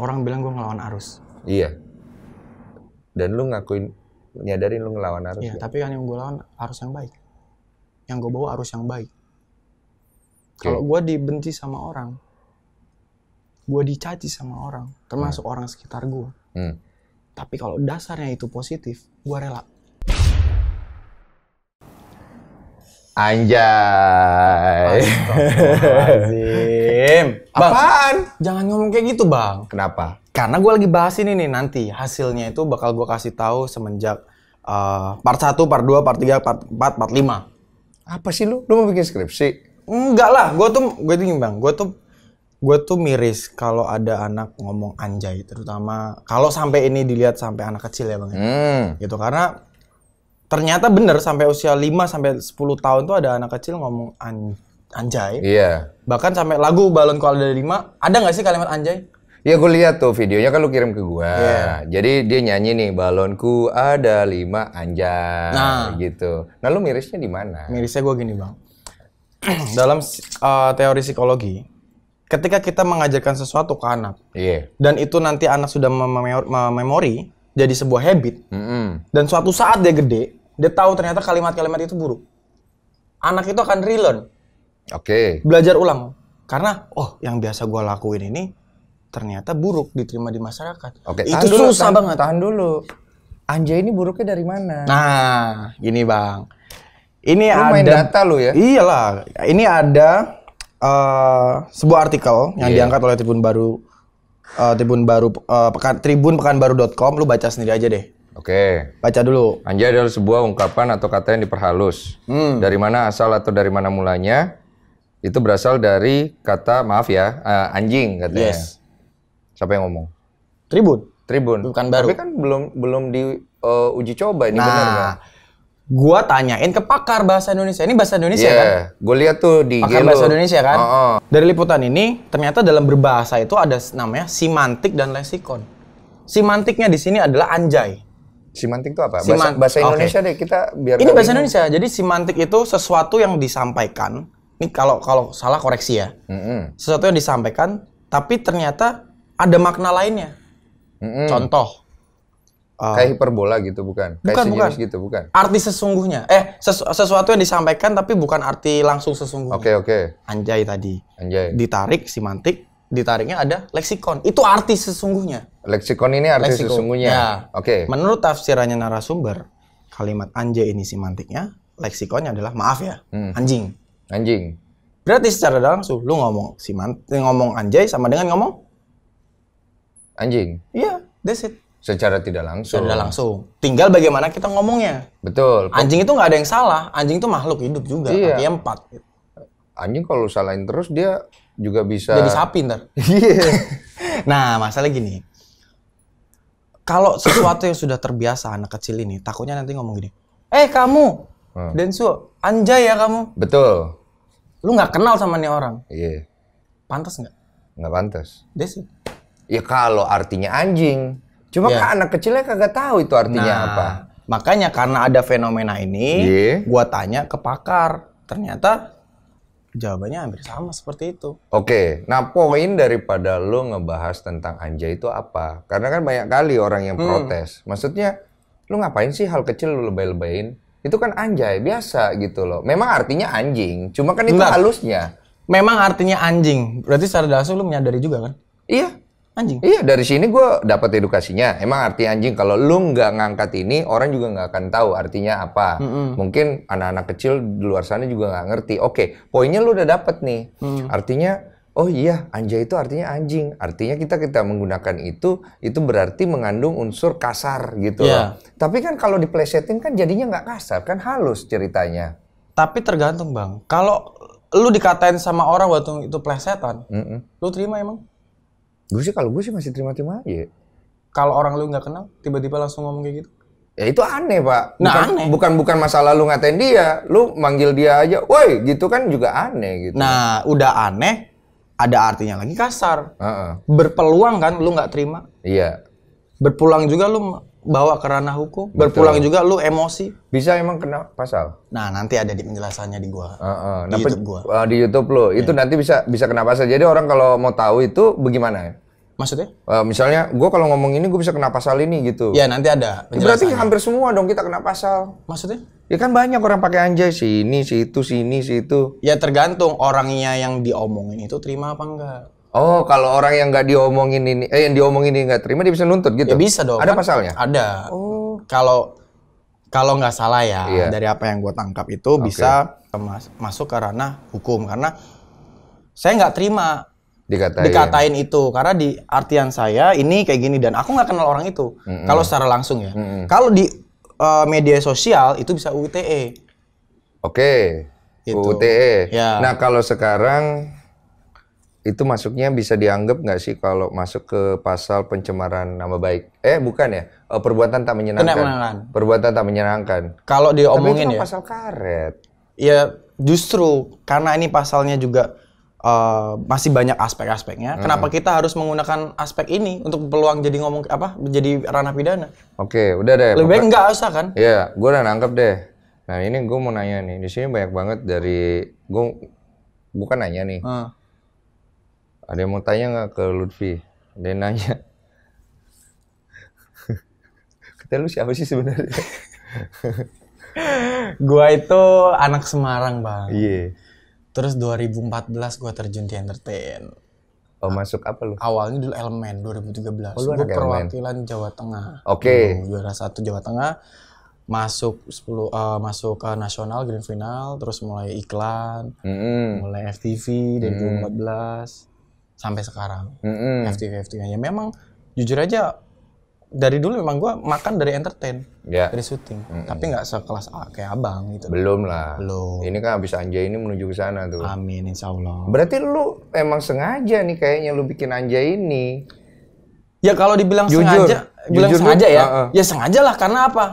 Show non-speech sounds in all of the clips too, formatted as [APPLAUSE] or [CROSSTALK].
Orang bilang gue ngelawan arus. Iya. Dan lu ngakuin nyadarin lu ngelawan arus. Iya, nggak? tapi kan yang gue lawan arus yang baik. Yang gue bawa arus yang baik. Oke. Kalau gue dibenci sama orang, gue dicaci sama orang, termasuk orang sekitar gue. Hmm. Tapi kalau dasarnya itu positif, gue rela. Anjay. Azim. [LAUGHS] Bang, Apaan? jangan ngomong kayak gitu bang. Kenapa? Karena gue lagi bahas ini nih nanti hasilnya itu bakal gue kasih tahu semenjak uh, part 1, part 2, part 3, part 4, part 5. Apa sih lu? Lu mau bikin skripsi? Enggak lah, gue tuh gue tuh bang, gue tuh gue tuh miris kalau ada anak ngomong anjay, terutama kalau sampai ini dilihat sampai anak kecil ya bang. ya. Hmm. Gitu karena ternyata bener sampai usia 5 sampai 10 tahun tuh ada anak kecil ngomong an- anjay. Iya. Bahkan sampai lagu balonku ada lima, ada nggak sih kalimat anjay? Ya gue lihat tuh videonya kan lu kirim ke gua. Iya. Jadi dia nyanyi nih balonku ada lima anjay Nah. gitu. Nah lu mirisnya di mana? Mirisnya gue gini bang, [CLEARS THROAT] dalam uh, teori psikologi, ketika kita mengajarkan sesuatu ke anak, Iya. dan itu nanti anak sudah memori jadi sebuah habit, Mm-mm. dan suatu saat dia gede, dia tahu ternyata kalimat-kalimat itu buruk. Anak itu akan relearn, Oke. belajar ulang. Karena, oh yang biasa gue lakuin ini ternyata buruk diterima di masyarakat. Oke. Itu tahan dulu, susah tahan- banget. Tahan dulu. Anjay ini buruknya dari mana? Nah, gini bang. Ini lu ada main data lu ya? Iyalah, ini ada eh, sebuah artikel yang Iya. diangkat oleh Tribun Baru eh, Tribun Baru eh, pekan Tribun Pekanbaru.com, lu baca sendiri aja deh. Oke. Baca dulu. Anjay adalah sebuah ungkapan atau kata yang diperhalus. Hmm. Dari mana asal atau dari mana mulanya? Itu berasal dari kata maaf ya, eh, anjing katanya. Yes. Siapa yang ngomong? Tribun. Tribun. Bukan baru. Tapi kan belum belum di eh, uji coba ini benar nggak? Nah, gua tanyain ke pakar bahasa Indonesia. Ini bahasa Indonesia Iya, kan? gue lihat tuh di Pakar bahasa lu. Indonesia kan? Oh, oh. Dari liputan ini ternyata dalam berbahasa itu ada namanya simantik dan leksikon. Simantiknya di sini adalah anjay. Simantik itu apa? Bahasa, Siman- bahasa. Indonesia deh kita biar Ini nggak bahasa. Indonesia. Jadi simantik itu sesuatu yang disampaikan. Ini kalau kalau salah koreksi ya. Mm-mm. Sesuatu yang disampaikan tapi ternyata ada makna lainnya. Mm-mm. Contoh. uh, Kayak hiperbola gitu bukan? Kayak Bukan, bukan. gitu bukan? arti sesungguhnya. Eh, sesu- sesuatu yang disampaikan tapi bukan arti langsung sesungguhnya. Oke oke. Anjay tadi. Anjay. Ditarik simantik, ditariknya ada leksikon. Itu arti sesungguhnya. Leksikon ini arti Leksikon. sesungguhnya. Ya. Oke. Menurut tafsirannya narasumber, kalimat anjay ini simantiknya, leksikonnya adalah maaf ya, Hmm. anjing. Anjing. Berarti secara langsung lu ngomong simant ngomong anjay sama dengan ngomong Anjing. iya, that's it. Secara tidak langsung. Secara langsung. Tinggal bagaimana kita ngomongnya. Betul. Anjing itu nggak ada yang salah. Anjing itu makhluk hidup juga. Iya. Kakinya empat. Anjing kalau salahin terus dia juga bisa. Jadi sapi ntar. [LAUGHS] Iya. Nah, masalah gini. Kalau sesuatu yang sudah terbiasa anak kecil ini, takutnya nanti ngomong gini. Eh kamu, Hmm. Densu, anjay ya kamu. Betul. Lu nggak kenal sama nih orang. Iya. Pantas nggak? Nggak pantas. It. Ya kalau artinya anjing. Cuma Iya. kan anak kecilnya kagak tahu itu artinya Nah, apa. Makanya karena ada fenomena ini, Iya. gua tanya ke pakar. Ternyata jawabannya hampir sama seperti itu. Oke, nah poin daripada lo ngebahas tentang anjay itu apa? Karena kan banyak kali orang yang Hmm. protes. Maksudnya, lo ngapain sih hal kecil lo lebay-lebayin? Itu kan anjay, biasa gitu loh. Memang artinya anjing, cuma kan itu Bentar. halusnya. Memang artinya anjing. Berarti secara langsung lu menyadari juga kan? Iya, Anjing. iya dari sini gue dapat edukasinya. Emang arti anjing kalau lu nggak ngangkat ini, orang juga nggak akan tahu artinya apa. Mungkin anak-anak kecil di luar sana juga nggak ngerti. Oke, poinnya lu udah dapet nih. Artinya, oh iya, anjay itu artinya anjing. Artinya kita kita menggunakan itu, itu berarti mengandung unsur kasar gitu loh. Tapi kan kalau diplesetin kan jadinya nggak kasar, kan halus ceritanya. Tapi tergantung bang. Kalau lu dikatain sama orang waktu itu plesetan, Mm-mm. lu terima emang? Gue sih kalau gue sih masih terima-terima aja. Kalau orang lu nggak kenal, tiba-tiba langsung ngomong kayak gitu? Ya itu aneh pak. Nah, Bukan, aneh. bukan bukan masalah lu ngatain dia, lu manggil dia aja, woi gitu kan juga aneh gitu. Nah, udah aneh, ada artinya lagi kasar. Heeh. Berpeluang kan lu nggak terima. Iya. Berpulang juga lu bawa ke ranah hukum. Berpulang juga lu emosi. Bisa emang kena pasal. Nah, nanti ada di penjelasannya di gua. Heeh. Di Nah, YouTube gua. eh, di YouTube lo, itu nanti bisa bisa kena pasal. Jadi orang kalau mau tahu itu bagaimana ya? Maksudnya? Eh, misalnya, gue kalau ngomong ini gue bisa kena pasal ini gitu. Ya nanti ada berarti hampir semua dong kita kena pasal. Maksudnya? Ya kan banyak orang pakai anjay si ini, si itu, si ini, si itu. Ya tergantung orangnya yang diomongin itu terima apa enggak. Oh, kalau orang yang nggak diomongin ini, eh yang diomongin ini nggak terima dia bisa nuntut gitu. Ya bisa dong. Ada kan pasalnya. Ada. Oh. Kalau kalau nggak salah ya Iya. dari apa yang gue tangkap itu bisa mas- masuk ke ranah hukum karena saya nggak terima Dikatain. dikatain itu karena di artian saya ini kayak gini dan aku nggak kenal orang itu kalau secara langsung ya kalau di eh, media sosial itu bisa UITE Oke. Gitu. UTE. Ya. Nah, kalau sekarang itu masuknya bisa dianggap nggak sih kalau masuk ke pasal pencemaran nama baik? Eh, bukan ya? Eh, perbuatan tak menyenangkan. menyenangkan. Perbuatan tak menyenangkan. kalau Tapi itu diomongin kan ya pasal karet. ya justru karena ini pasalnya juga eh, masih banyak aspek-aspeknya kenapa kita harus menggunakan aspek ini untuk peluang jadi ngomong apa jadi ranah pidana Oke, udah deh. lebih baik nggak usah kan Iya, gue udah nangkep deh. Nah ini gue mau nanya nih, di sini banyak banget dari gue bukan nanya nih. Heeh. Ada yang mau tanya nggak ke Lutfi? Ada yang nanya. [LAUGHS] Kata lu siapa sih sebenarnya? [LAUGHS] Gua itu anak Semarang, Bang. Iya. Terus 2014 gua terjun di entertain. Oh masuk apa lu? Awalnya dulu elemen 2013. Oh, gua anak Elemen. perwakilan Jawa Tengah. Oke. Dulu, juara satu Jawa Tengah. Masuk 10 eh, masuk ke nasional grand final, terus mulai iklan, Mm-mm. mulai FTV dari 2014 sampai sekarang. Mm-mm. FTV FTV ya memang jujur aja dari dulu memang gua makan dari entertain, Ya, dari syuting. Tapi nggak sekelas A kayak Abang gitu. belum lah. Belum. Ini kan habis anjay ini menuju ke sana tuh. Amin insya Allah. Berarti lu emang sengaja nih kayaknya lu bikin anjay ini. Ya kalau dibilang Jujur. sengaja, bilang Jujur lu, sengaja ya. uh-uh. Ya sengaja lah karena apa?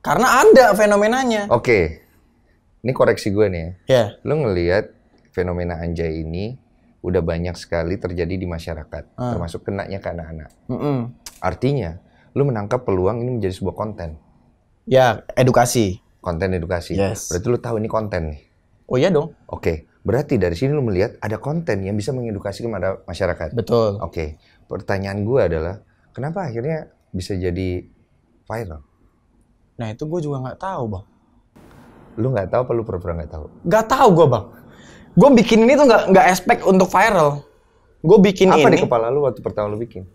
Karena ada fenomenanya. Oke. Ini koreksi gue nih ya. Ya. Lu ngelihat fenomena anjay ini udah banyak sekali terjadi di masyarakat, Ah. termasuk kenanya ke anak-anak. Mm-mm. Artinya, lu menangkap peluang ini menjadi sebuah konten, Ya edukasi. konten edukasi. Yes. Berarti lu tahu ini konten nih. Oh iya dong. Oke, berarti dari sini lu melihat ada konten yang bisa mengedukasi kepada masyarakat. Betul. Oke, pertanyaan gue adalah kenapa akhirnya bisa jadi viral? Nah itu gue juga nggak tahu bang. Lu nggak tahu apa lu pura-pura nggak tahu? Nggak tahu gue bang. Gue bikin ini tuh nggak nggak expect untuk viral. Gue bikin Apa ini. di kepala lu waktu pertama lu bikin?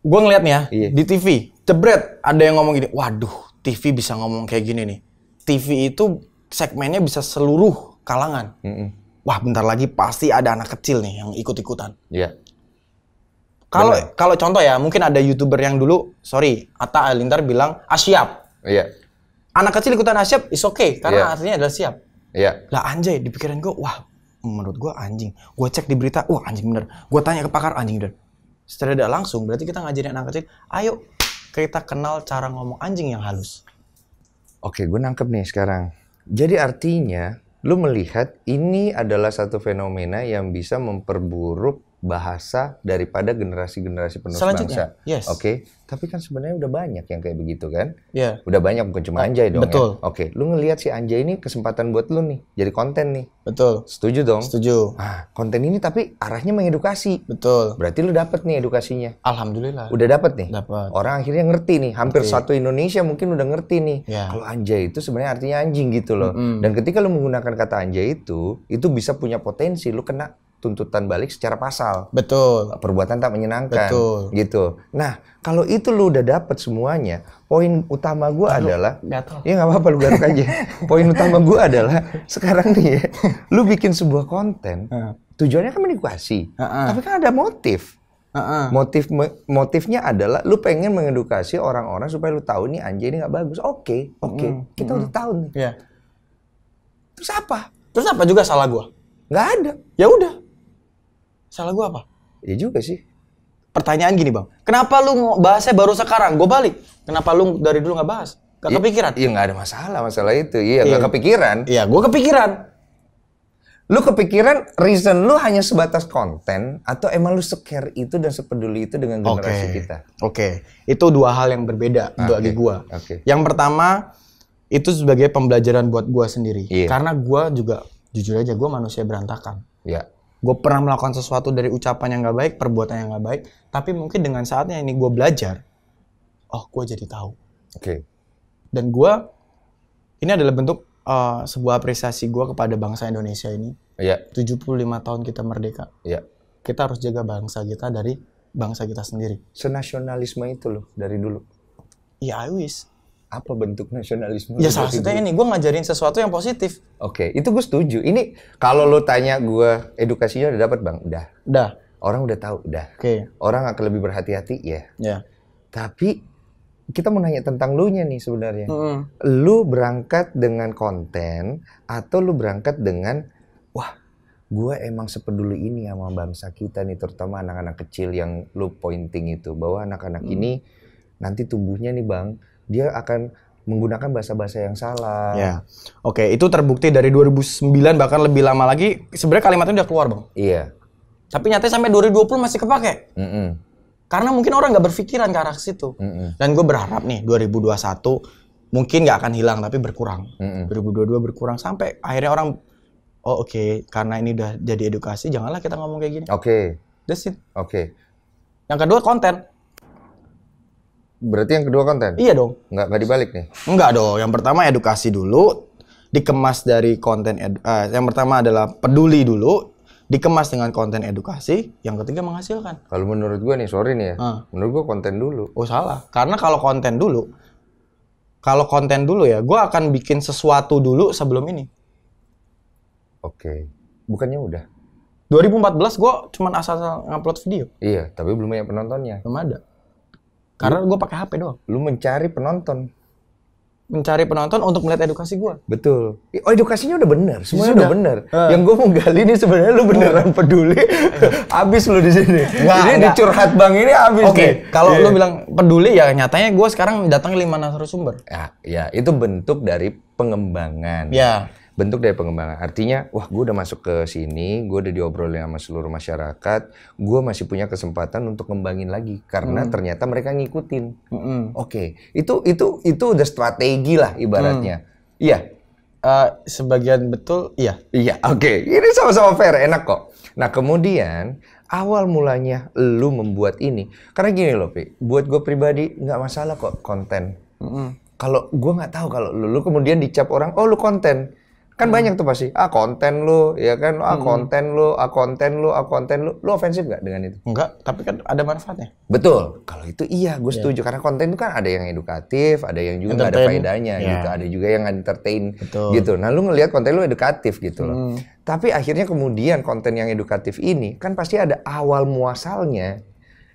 Gue ngeliat nih ya Iya. di TV jebret ada yang ngomong gini waduh TV bisa ngomong kayak gini nih TV itu segmennya bisa seluruh kalangan Mm-mm. wah bentar lagi pasti ada anak kecil nih yang ikut-ikutan Iya. kalau kalau contoh ya mungkin ada youtuber yang dulu sorry Atta Halilintar bilang asyap Iya. anak kecil ikutan asyap is okay karena Iya. artinya adalah siap Iya. lah anjay di pikiran gue wah menurut gue anjing gue cek di berita wah anjing bener gue tanya ke pakar anjing bener secara tidak langsung berarti kita ngajarin anak kecil ayo kita kenal cara ngomong anjing yang halus Oke, gue nangkep nih sekarang. Jadi artinya, lu melihat ini adalah satu fenomena yang bisa memperburuk bahasa daripada generasi-generasi penerus Selanjutnya, bangsa. yes. Oke, tapi kan sebenarnya udah banyak yang kayak begitu kan? ya Udah banyak bukan cuma Anjay dong betul. ya. Oke, lu ngelihat si Anjay ini kesempatan buat lu nih, jadi konten nih. betul Setuju dong? setuju Ah, konten ini tapi arahnya mengedukasi. betul Berarti lu dapet nih edukasinya. alhamdulillah Udah dapet nih? dapat Orang akhirnya ngerti nih, hampir satu Indonesia mungkin udah ngerti nih. Ya. Kalau anjay itu sebenarnya artinya anjing gitu loh. Dan ketika lu menggunakan kata anjay itu, itu bisa punya potensi lu kena tuntutan balik secara pasal. betul Perbuatan tak menyenangkan. Betul. Gitu. Nah, kalau itu lu udah dapet semuanya, poin utama gua adalah gatal Ya nggak apa-apa lu garuk aja. [LAUGHS] Poin utama gua adalah sekarang nih ya, lu bikin sebuah konten, tujuannya kan mengedukasi. Heeh. Tapi kan ada motif. Heeh. Motif motifnya adalah lu pengen mengedukasi orang-orang supaya lu tahu nih anjay ini nggak bagus. Oke, oke. Kita udah tahu nih. ya Terus apa? terus apa juga salah gua Nggak ada. ya udah salah gua apa Ya juga sih. pertanyaan gini bang kenapa lu bahasnya baru sekarang gue balik kenapa lu dari dulu nggak bahas gak kepikiran Iya nggak ada masalah masalah itu. Iya nggak kepikiran. iya gue kepikiran Lu kepikiran reason lu hanya sebatas konten atau emang lu secare itu dan sepeduli itu dengan generasi Oke. kita? Oke, itu dua hal yang berbeda bagi gua. Oke. Yang pertama itu sebagai pembelajaran buat gua sendiri. Iya. Karena gua juga jujur aja gua manusia berantakan. Ya. Gue pernah melakukan sesuatu dari ucapan yang nggak baik, perbuatan yang nggak baik, tapi mungkin dengan saatnya ini gue belajar, oh gue jadi tahu. Oke. Dan gue ini adalah bentuk uh, sebuah apresiasi gue kepada bangsa Indonesia ini. Iya, 75 tahun kita merdeka, iya. kita harus jaga bangsa kita dari bangsa kita sendiri. Senasionalisme itu loh dari dulu. Ya, I wish. Apa bentuk nasionalisme? Ya salah satunya ini, gue ngajarin sesuatu yang positif. Oke, itu gue setuju. Ini kalau lo tanya gue edukasinya udah dapat bang, udah. Dah, Orang udah tahu, udah. oke. Orang akan lebih berhati-hati, ya. Ya. Tapi kita mau nanya tentang lu nya nih sebenarnya. Mm-mm. Lu berangkat dengan konten atau lu berangkat dengan wah, gue emang sepeduli ini sama bangsa kita nih, terutama anak-anak kecil yang lu pointing itu bahwa anak-anak ini nanti tumbuhnya nih bang, dia akan menggunakan bahasa-bahasa yang salah. Ya, oke itu terbukti dari 2009 bahkan lebih lama lagi. Sebenarnya kalimatnya udah keluar bang. Iya. Tapi nyatanya sampai 2020 masih kepake. Mm-mm. Karena mungkin orang nggak berpikiran ke arah situ. Mm-mm. Dan gue berharap nih 2021 mungkin nggak akan hilang tapi berkurang. Mm-mm. 2022 berkurang sampai akhirnya orang oh oke karena ini udah jadi edukasi janganlah kita ngomong kayak gini. Oke, That's it. oke. Yang kedua konten. Berarti yang kedua konten? Iya dong. Nggak, nggak dibalik nih? Enggak dong. Yang pertama edukasi dulu, dikemas dari konten edu- eh, yang pertama adalah peduli dulu, dikemas dengan konten edukasi, yang ketiga menghasilkan. Kalau menurut gue nih, sorry nih ya. Ah. Menurut gue konten dulu. Oh salah. Karena kalau konten dulu, kalau konten dulu ya, gue akan bikin sesuatu dulu sebelum ini. Oke. Bukannya udah? 2014 gue cuman asal-asal ngupload video, Iya, tapi belum banyak penontonnya. belum ada. Karena gue pakai HP doang. Lu mencari penonton. Mencari penonton untuk melihat edukasi gue. Betul. Oh, edukasinya udah bener. Semuanya Sudah. udah bener. Ah. Yang gue mau gali nih sebenarnya lu beneran peduli. [LAUGHS] abis lu di sini. Enggak, Ini di enggak. curhat bang ini abis Oke, nih. kalau Iya. lu bilang peduli ya nyatanya gue sekarang datang lima narasumber. Ya, ya, itu bentuk dari pengembangan. Ya. Bentuk dari pengembangan. Artinya, wah gue udah masuk ke sini, gue udah diobrolin sama seluruh masyarakat, gue masih punya kesempatan untuk ngembangin lagi karena Hmm. ternyata mereka ngikutin. Mm-mm. Oke, itu itu itu udah strategi lah ibaratnya. Hmm. Iya, Eh, sebagian betul, iya. iya, oke. Ini sama-sama fair, enak kok. Nah kemudian awal mulanya lu membuat ini, karena gini loh, Pi. Buat gue pribadi nggak masalah kok konten. Mm-mm. Kalau gue nggak tahu kalau lu, lu kemudian dicap orang, oh lu konten. Kan banyak tuh pasti, ah konten lu, ya kan, ah konten lu, ah konten lu, ah konten lu. Lu ofensif nggak dengan itu? Enggak, tapi kan ada manfaatnya. Betul. Kalau itu iya, gue setuju. Karena konten itu kan ada yang edukatif, ada yang juga ada faedahnya Ya. gitu. Ada juga yang entertain Betul. gitu. Nah, lu ngelihat konten lu edukatif gitu loh. Hmm. Tapi akhirnya kemudian konten yang edukatif ini kan pasti ada awal muasalnya.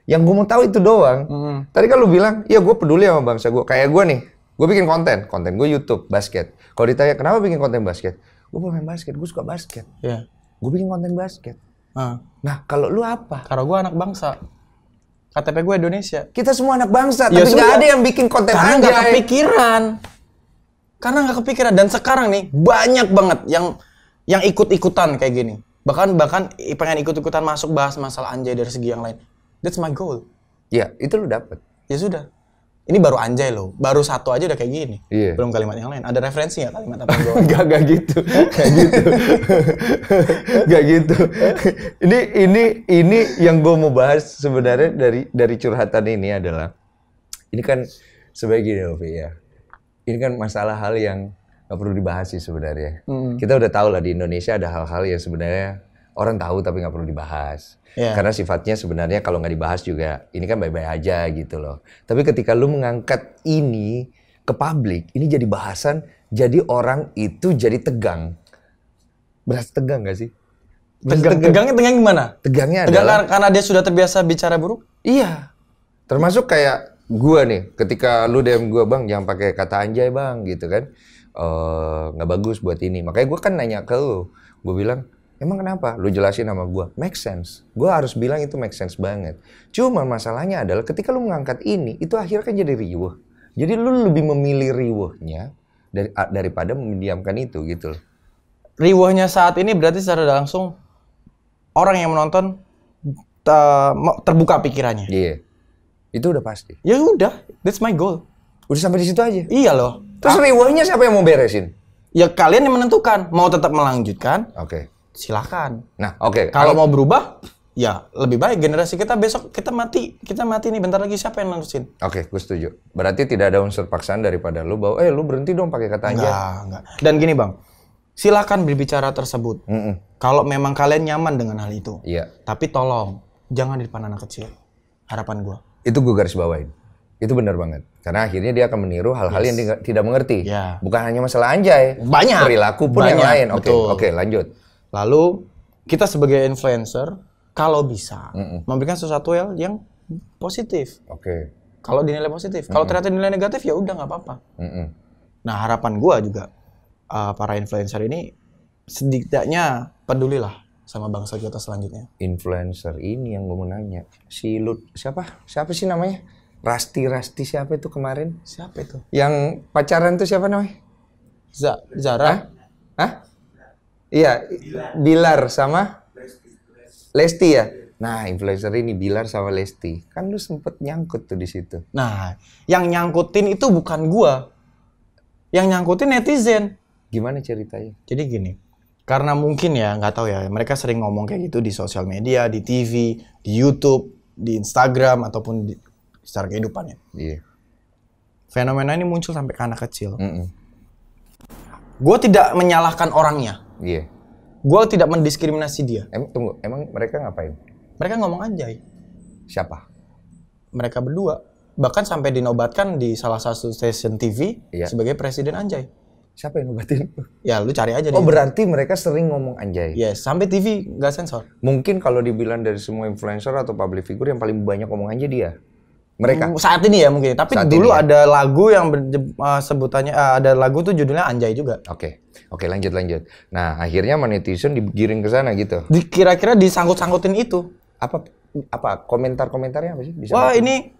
Yang gue mau tahu itu doang. Mm. Tadi kan lu bilang, iya gue peduli sama bangsa gue. Kayak gue nih, gue bikin konten. Konten gue YouTube, basket. Kalau ditanya, kenapa bikin konten basket? Gue pemain basket, gue suka basket. Ya. Gue bikin konten basket. Ah. Nah, kalau lu apa? Karena gue anak bangsa. KTP gue Indonesia. Kita semua anak bangsa, Ya tapi nggak ada yang bikin konten Karena nggak kepikiran. Karena nggak kepikiran. Dan sekarang nih banyak banget yang yang ikut-ikutan kayak gini. Bahkan bahkan pengen ikut-ikutan masuk bahas masalah anjay dari segi yang lain. That's my goal. Ya, itu lu dapet. Ya sudah. Ini baru anjay loh. Baru satu aja udah kayak gini. Iya. Belum kalimat yang lain. Ada referensi nggak kalimat apa [LAUGHS] yang gue Gak, gak gitu. Gak gitu. [LAUGHS] gak gitu. ini ini ini yang gue mau bahas sebenarnya dari dari curhatan ini adalah ini kan sebagai gini loh, ya. Ini kan masalah hal yang nggak perlu dibahas sih sebenarnya. Hmm. Kita udah tahu lah di Indonesia ada hal-hal yang sebenarnya orang tahu tapi nggak perlu dibahas. Iya. Karena sifatnya sebenarnya kalau nggak dibahas juga ini kan baik-baik aja gitu loh. Tapi ketika lu mengangkat ini ke publik, ini jadi bahasan, jadi orang itu jadi tegang. Berasa tegang gak sih? Berasa Tegang, tegangnya tegang gimana? Tegangnya Tegang adalah kar- karena dia sudah terbiasa bicara buruk? Iya. Termasuk kayak gua nih, ketika lu DM gua, "Bang, jangan pakai kata anjay, Bang." gitu kan. Eh, nggak bagus buat ini. Makanya gua kan nanya ke lu. Gua bilang, "Emang kenapa?" Lu jelasin sama gua. Make sense. Gua harus bilang itu make sense banget. Cuma masalahnya adalah ketika lu mengangkat ini, itu akhirnya kan jadi riuh. Jadi lu lebih memilih riuhnya dari, daripada mendiamkan itu gitu loh. Saat ini berarti secara langsung orang yang menonton terbuka pikirannya. Iya. Itu udah pasti. Ya udah, that's my goal. Udah sampai di situ aja. Iya loh. Terus riuhnya siapa yang mau beresin? Ya kalian yang menentukan mau tetap melanjutkan Oke. Silakan. Nah, oke. Kalau mau berubah, ya lebih baik generasi kita besok kita mati, kita mati nih bentar lagi siapa yang nerusin? Oke, gue setuju. Berarti tidak ada unsur paksaan daripada lu bahwa eh lu berhenti dong pakai kata. Enggak, enggak. Dan gini bang, silakan berbicara tersebut. Mm-mm. Kalau memang kalian nyaman dengan hal itu. Iya. Tapi tolong jangan di depan anak kecil. Harapan gua. Itu gue garis bawain. Itu benar banget. Karena akhirnya dia akan meniru hal-hal yang dia tidak mengerti. Ya. Bukan hanya masalah anjay. Banyak. Perilaku pun yang Banyak, lain. Oke, betul. oke, lanjut. Lalu kita sebagai influencer kalau bisa memberikan sesuatu yang positif. Oke. Kalau dinilai positif. Kalau ternyata dinilai negatif ya udah nggak apa-apa. Nah harapan gua juga uh, para influencer ini sedikitnya pedulilah sama bangsa kita selanjutnya. Influencer ini yang gue mau nanya. Si Lut, siapa? Siapa sih namanya? Rasti, Rasti siapa itu kemarin? Siapa itu? Yang pacaran tuh siapa namanya? Z- Zara. Hah? Iya, Bilar sama Lesti ya. Nah, influencer ini Bilar sama Lesti. Kan lu sempet nyangkut tuh di situ. Nah, yang nyangkutin itu bukan gua. Yang nyangkutin netizen. Gimana ceritanya? Jadi gini, karena mungkin ya nggak tahu ya, mereka sering ngomong kayak gitu di sosial media, di TV, di YouTube, di Instagram ataupun di secara kehidupannya. Iya. Fenomena ini muncul sampai ke anak kecil. Mm-mm. Gue tidak menyalahkan orangnya. Iya. Gue tidak mendiskriminasi dia. Emang tunggu, emang mereka ngapain? Mereka ngomong anjay. Siapa? Mereka berdua. Bahkan sampai dinobatkan di salah satu stasiun TV Iya. sebagai presiden anjay. Siapa yang ngobatin? Ya lu cari aja Oh, berarti mereka sering ngomong anjay. Yes, sampai TV nggak sensor. Mungkin kalau dibilang dari semua influencer atau public figure yang paling banyak ngomong anjay dia. Mereka. Saat ini ya mungkin. Tapi Saat dulu ini ya. ada lagu yang uh, sebutannya uh, ada lagu tuh judulnya Anjay juga. Oke. Oke, lanjut lanjut. Nah, akhirnya netizen digiring ke sana gitu. Di- Kira-kira disangkut-sangkutin itu. Apa apa komentar-komentarnya apa sih? Bisa Wah ini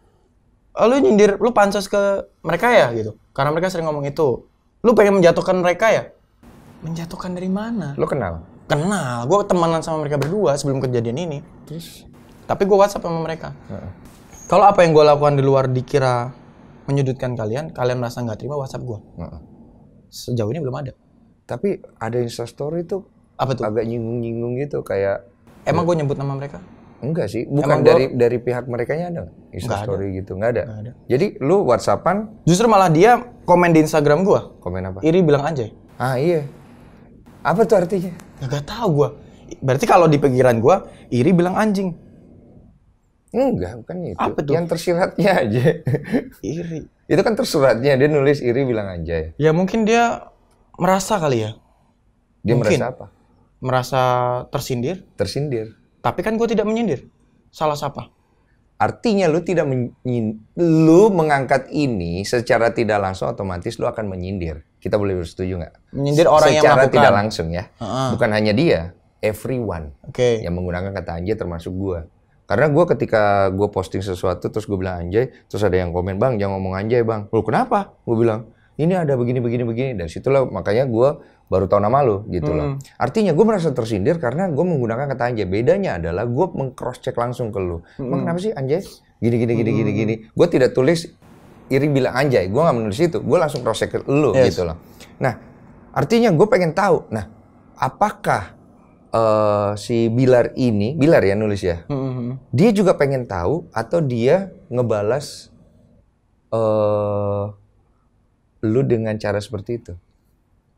uh, lu nyindir, lu pansos ke mereka ya gitu. Karena mereka sering ngomong itu. Lu pengen menjatuhkan mereka ya? Menjatuhkan dari mana? Lo kenal? Kenal, gue temenan sama mereka berdua sebelum kejadian ini. Terus? Tapi gue WhatsApp sama mereka. Heeh. Kalau apa yang gue lakukan di luar dikira menyudutkan kalian, kalian merasa nggak terima WhatsApp gue. Heeh. Sejauh ini belum ada. Tapi ada instastory tuh Apa tuh? agak nyinggung-nyinggung gitu kayak Emang gue nyebut nama mereka? enggak sih, bukan Emang dari dari pihak mereka ada nggak? Nggak instastory gitu, nggak ada. Ada. Jadi lu WhatsAppan Justru malah dia komen di Instagram gue. komen apa? Iri bilang anjay. Ah iya. Apa tuh artinya? Ya gak tahu gue. Berarti kalau di pikiran gue, Iri bilang anjing. Enggak, bukan itu. Apa tuh? Yang tersiratnya aja. Iri. itu kan tersuratnya dia nulis iri bilang anjay. Ya mungkin dia merasa kali ya. Dia Mungkin. merasa apa? Merasa tersindir. Tersindir. Tapi kan gue tidak menyindir. Salah siapa? Artinya lu tidak menyin- lu mengangkat ini secara tidak langsung otomatis lu akan menyindir. Kita boleh bersetuju nggak? Menyindir orang yang secara melakukan. tidak langsung ya. Heeh. Bukan hanya dia, everyone Oke. yang menggunakan kata anjay termasuk gua. Karena gua ketika gua posting sesuatu terus gue bilang anjay, terus ada yang komen bang jangan ngomong anjay bang. Lu kenapa? Gue bilang ini ada begini begini begini. Dan situlah makanya gua baru tahu nama lu gitu loh. Artinya gue merasa tersindir karena gue menggunakan kata anjay. Bedanya adalah gue mengcross check langsung ke lu. Emang kenapa sih anjay? Gini gini gini gini gini. Gue tidak tulis iri bilang anjay. Gue nggak menulis itu. Gue langsung cross check ke lu Yes. gitu loh. Nah, artinya gue pengen tahu. Nah, apakah eh, si Bilar ini, Bilar ya nulis ya, Hmm. dia juga pengen tahu atau dia ngebalas eh lu dengan cara seperti itu?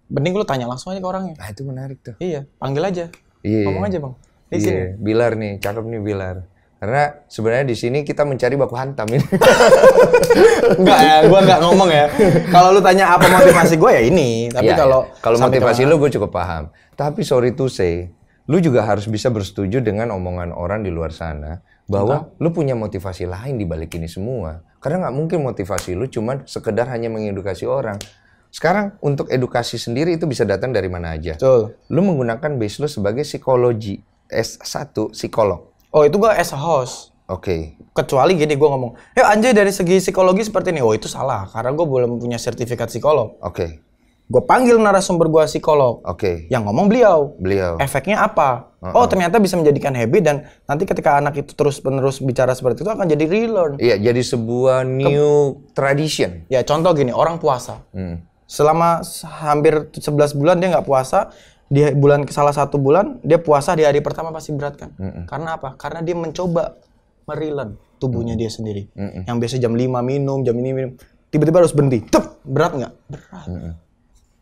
Mending lu tanya langsung aja ke orangnya. Nah itu menarik tuh. Iya, panggil aja. Iya. Ngomong aja bang. Di Iya, sini. Bilar nih, cakep nih Bilar. Karena sebenarnya di sini kita mencari baku hantam ini. [LAUGHS] Enggak ya, gue nggak ngomong ya. Kalau lu tanya apa motivasi gue ya ini. Tapi Iya, kalau iya. kalau sampai motivasi ke- lu gue cukup paham. Tapi sorry to say, lu juga harus bisa bersetuju dengan omongan orang di luar sana bahwa lu punya motivasi lain di balik ini semua. Karena nggak mungkin motivasi lu cuman sekedar hanya mengedukasi orang. Sekarang untuk edukasi sendiri itu bisa datang dari mana aja. Betul. Lu menggunakan base lu sebagai psikologi S1 psikolog. Oh itu gue as a host. Oke. Kecuali gini gue ngomong, ya anjay dari segi psikologi seperti ini. Oh itu salah, karena gue belum punya sertifikat psikolog. Oke. Gue panggil narasumber gue psikolog. Oke. Yang ngomong beliau. Beliau. Efeknya apa? Oh ternyata bisa menjadikan habit dan nanti ketika anak itu terus menerus bicara seperti itu akan jadi relearn. Iya, jadi sebuah new tradition. Ya contoh gini, orang puasa. Hmm. Selama hampir 11 bulan dia nggak puasa, Di bulan salah satu bulan dia puasa di hari pertama pasti berat kan? Mm-mm. Karena apa? Karena dia mencoba merilen tubuhnya dia sendiri. Mm-mm. Yang biasa jam 5 minum, jam ini minum, tiba-tiba harus berhenti. Tep, berat nggak? Berat. Mm-mm.